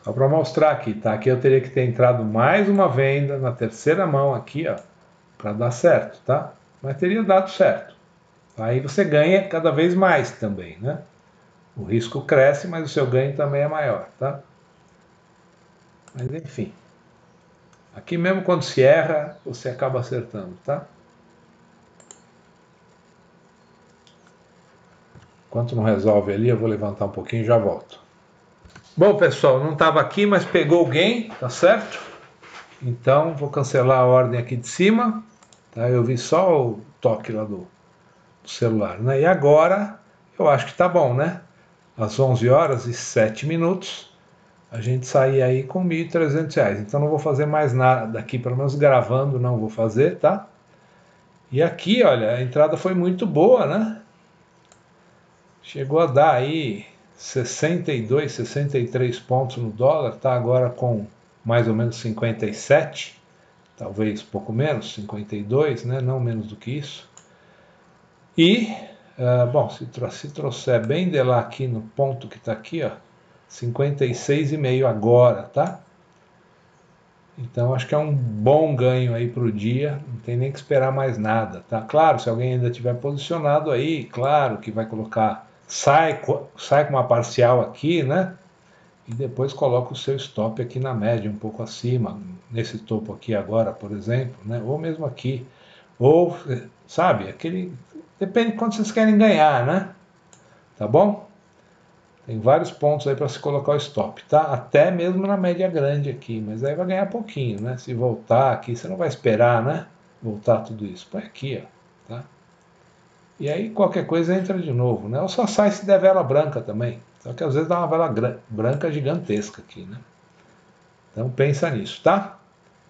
Só para mostrar aqui, tá? Aqui eu teria que ter entrado mais uma venda na terceira mão aqui, ó, para dar certo, tá? Mas teria dado certo. Aí você ganha cada vez mais também, né? O risco cresce, mas o seu ganho também é maior, tá? Mas enfim. Aqui mesmo quando se erra, você acaba acertando, tá? Enquanto não resolve ali, eu vou levantar um pouquinho e já volto. Bom, pessoal, não estava aqui, mas pegou alguém, tá certo? Então, vou cancelar a ordem aqui de cima. Tá? Eu vi só o toque lá do, celular, né? E agora, eu acho que tá bom, né? às 11 horas e 7 minutos, a gente sair aí com R$ 1.300. Então não vou fazer mais nada aqui, pelo menos gravando não vou fazer, tá? E aqui, olha, a entrada foi muito boa, né? Chegou a dar aí 62, 63 pontos no dólar, tá agora com mais ou menos 57, talvez pouco menos, 52, né? Não menos do que isso. E Uh, bom, se, se trouxer bem de lá aqui no ponto que está aqui, ó, 56,5 agora, tá? Então acho que é um bom ganho aí para o dia, não tem nem que esperar mais nada, tá? Claro, se alguém ainda tiver posicionado aí, claro que vai colocar, sai, sai com uma parcial aqui, né? E depois coloca o seu stop aqui na média, um pouco acima, nesse topo aqui agora, por exemplo, né? Ou mesmo aqui, ou, sabe, aquele, depende de quanto vocês querem ganhar, né? Tá bom? Tem vários pontos aí para se colocar o stop, tá? Até mesmo na média grande aqui, mas aí vai ganhar pouquinho, né? Se voltar aqui, você não vai esperar, né? Voltar tudo isso. Põe aqui, ó, tá? E aí qualquer coisa entra de novo, né? Ou só sai se der vela branca também. Só que às vezes dá uma vela branca gigantesca aqui, né? Então pensa nisso, tá?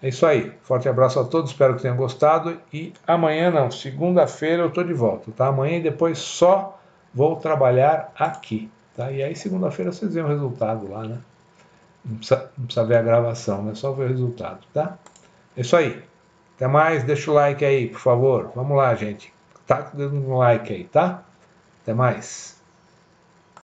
É isso aí. Forte abraço a todos, espero que tenham gostado. E amanhã não, segunda-feira eu tô de volta, tá? Amanhã e depois só vou trabalhar aqui. Tá? E aí segunda-feira vocês veem o resultado lá, né? Não precisa, não precisa ver a gravação, né? Só ver o resultado, tá? É isso aí. Até mais, deixa o like aí, por favor. Vamos lá, gente. Taca o dedo no like aí, tá? Até mais.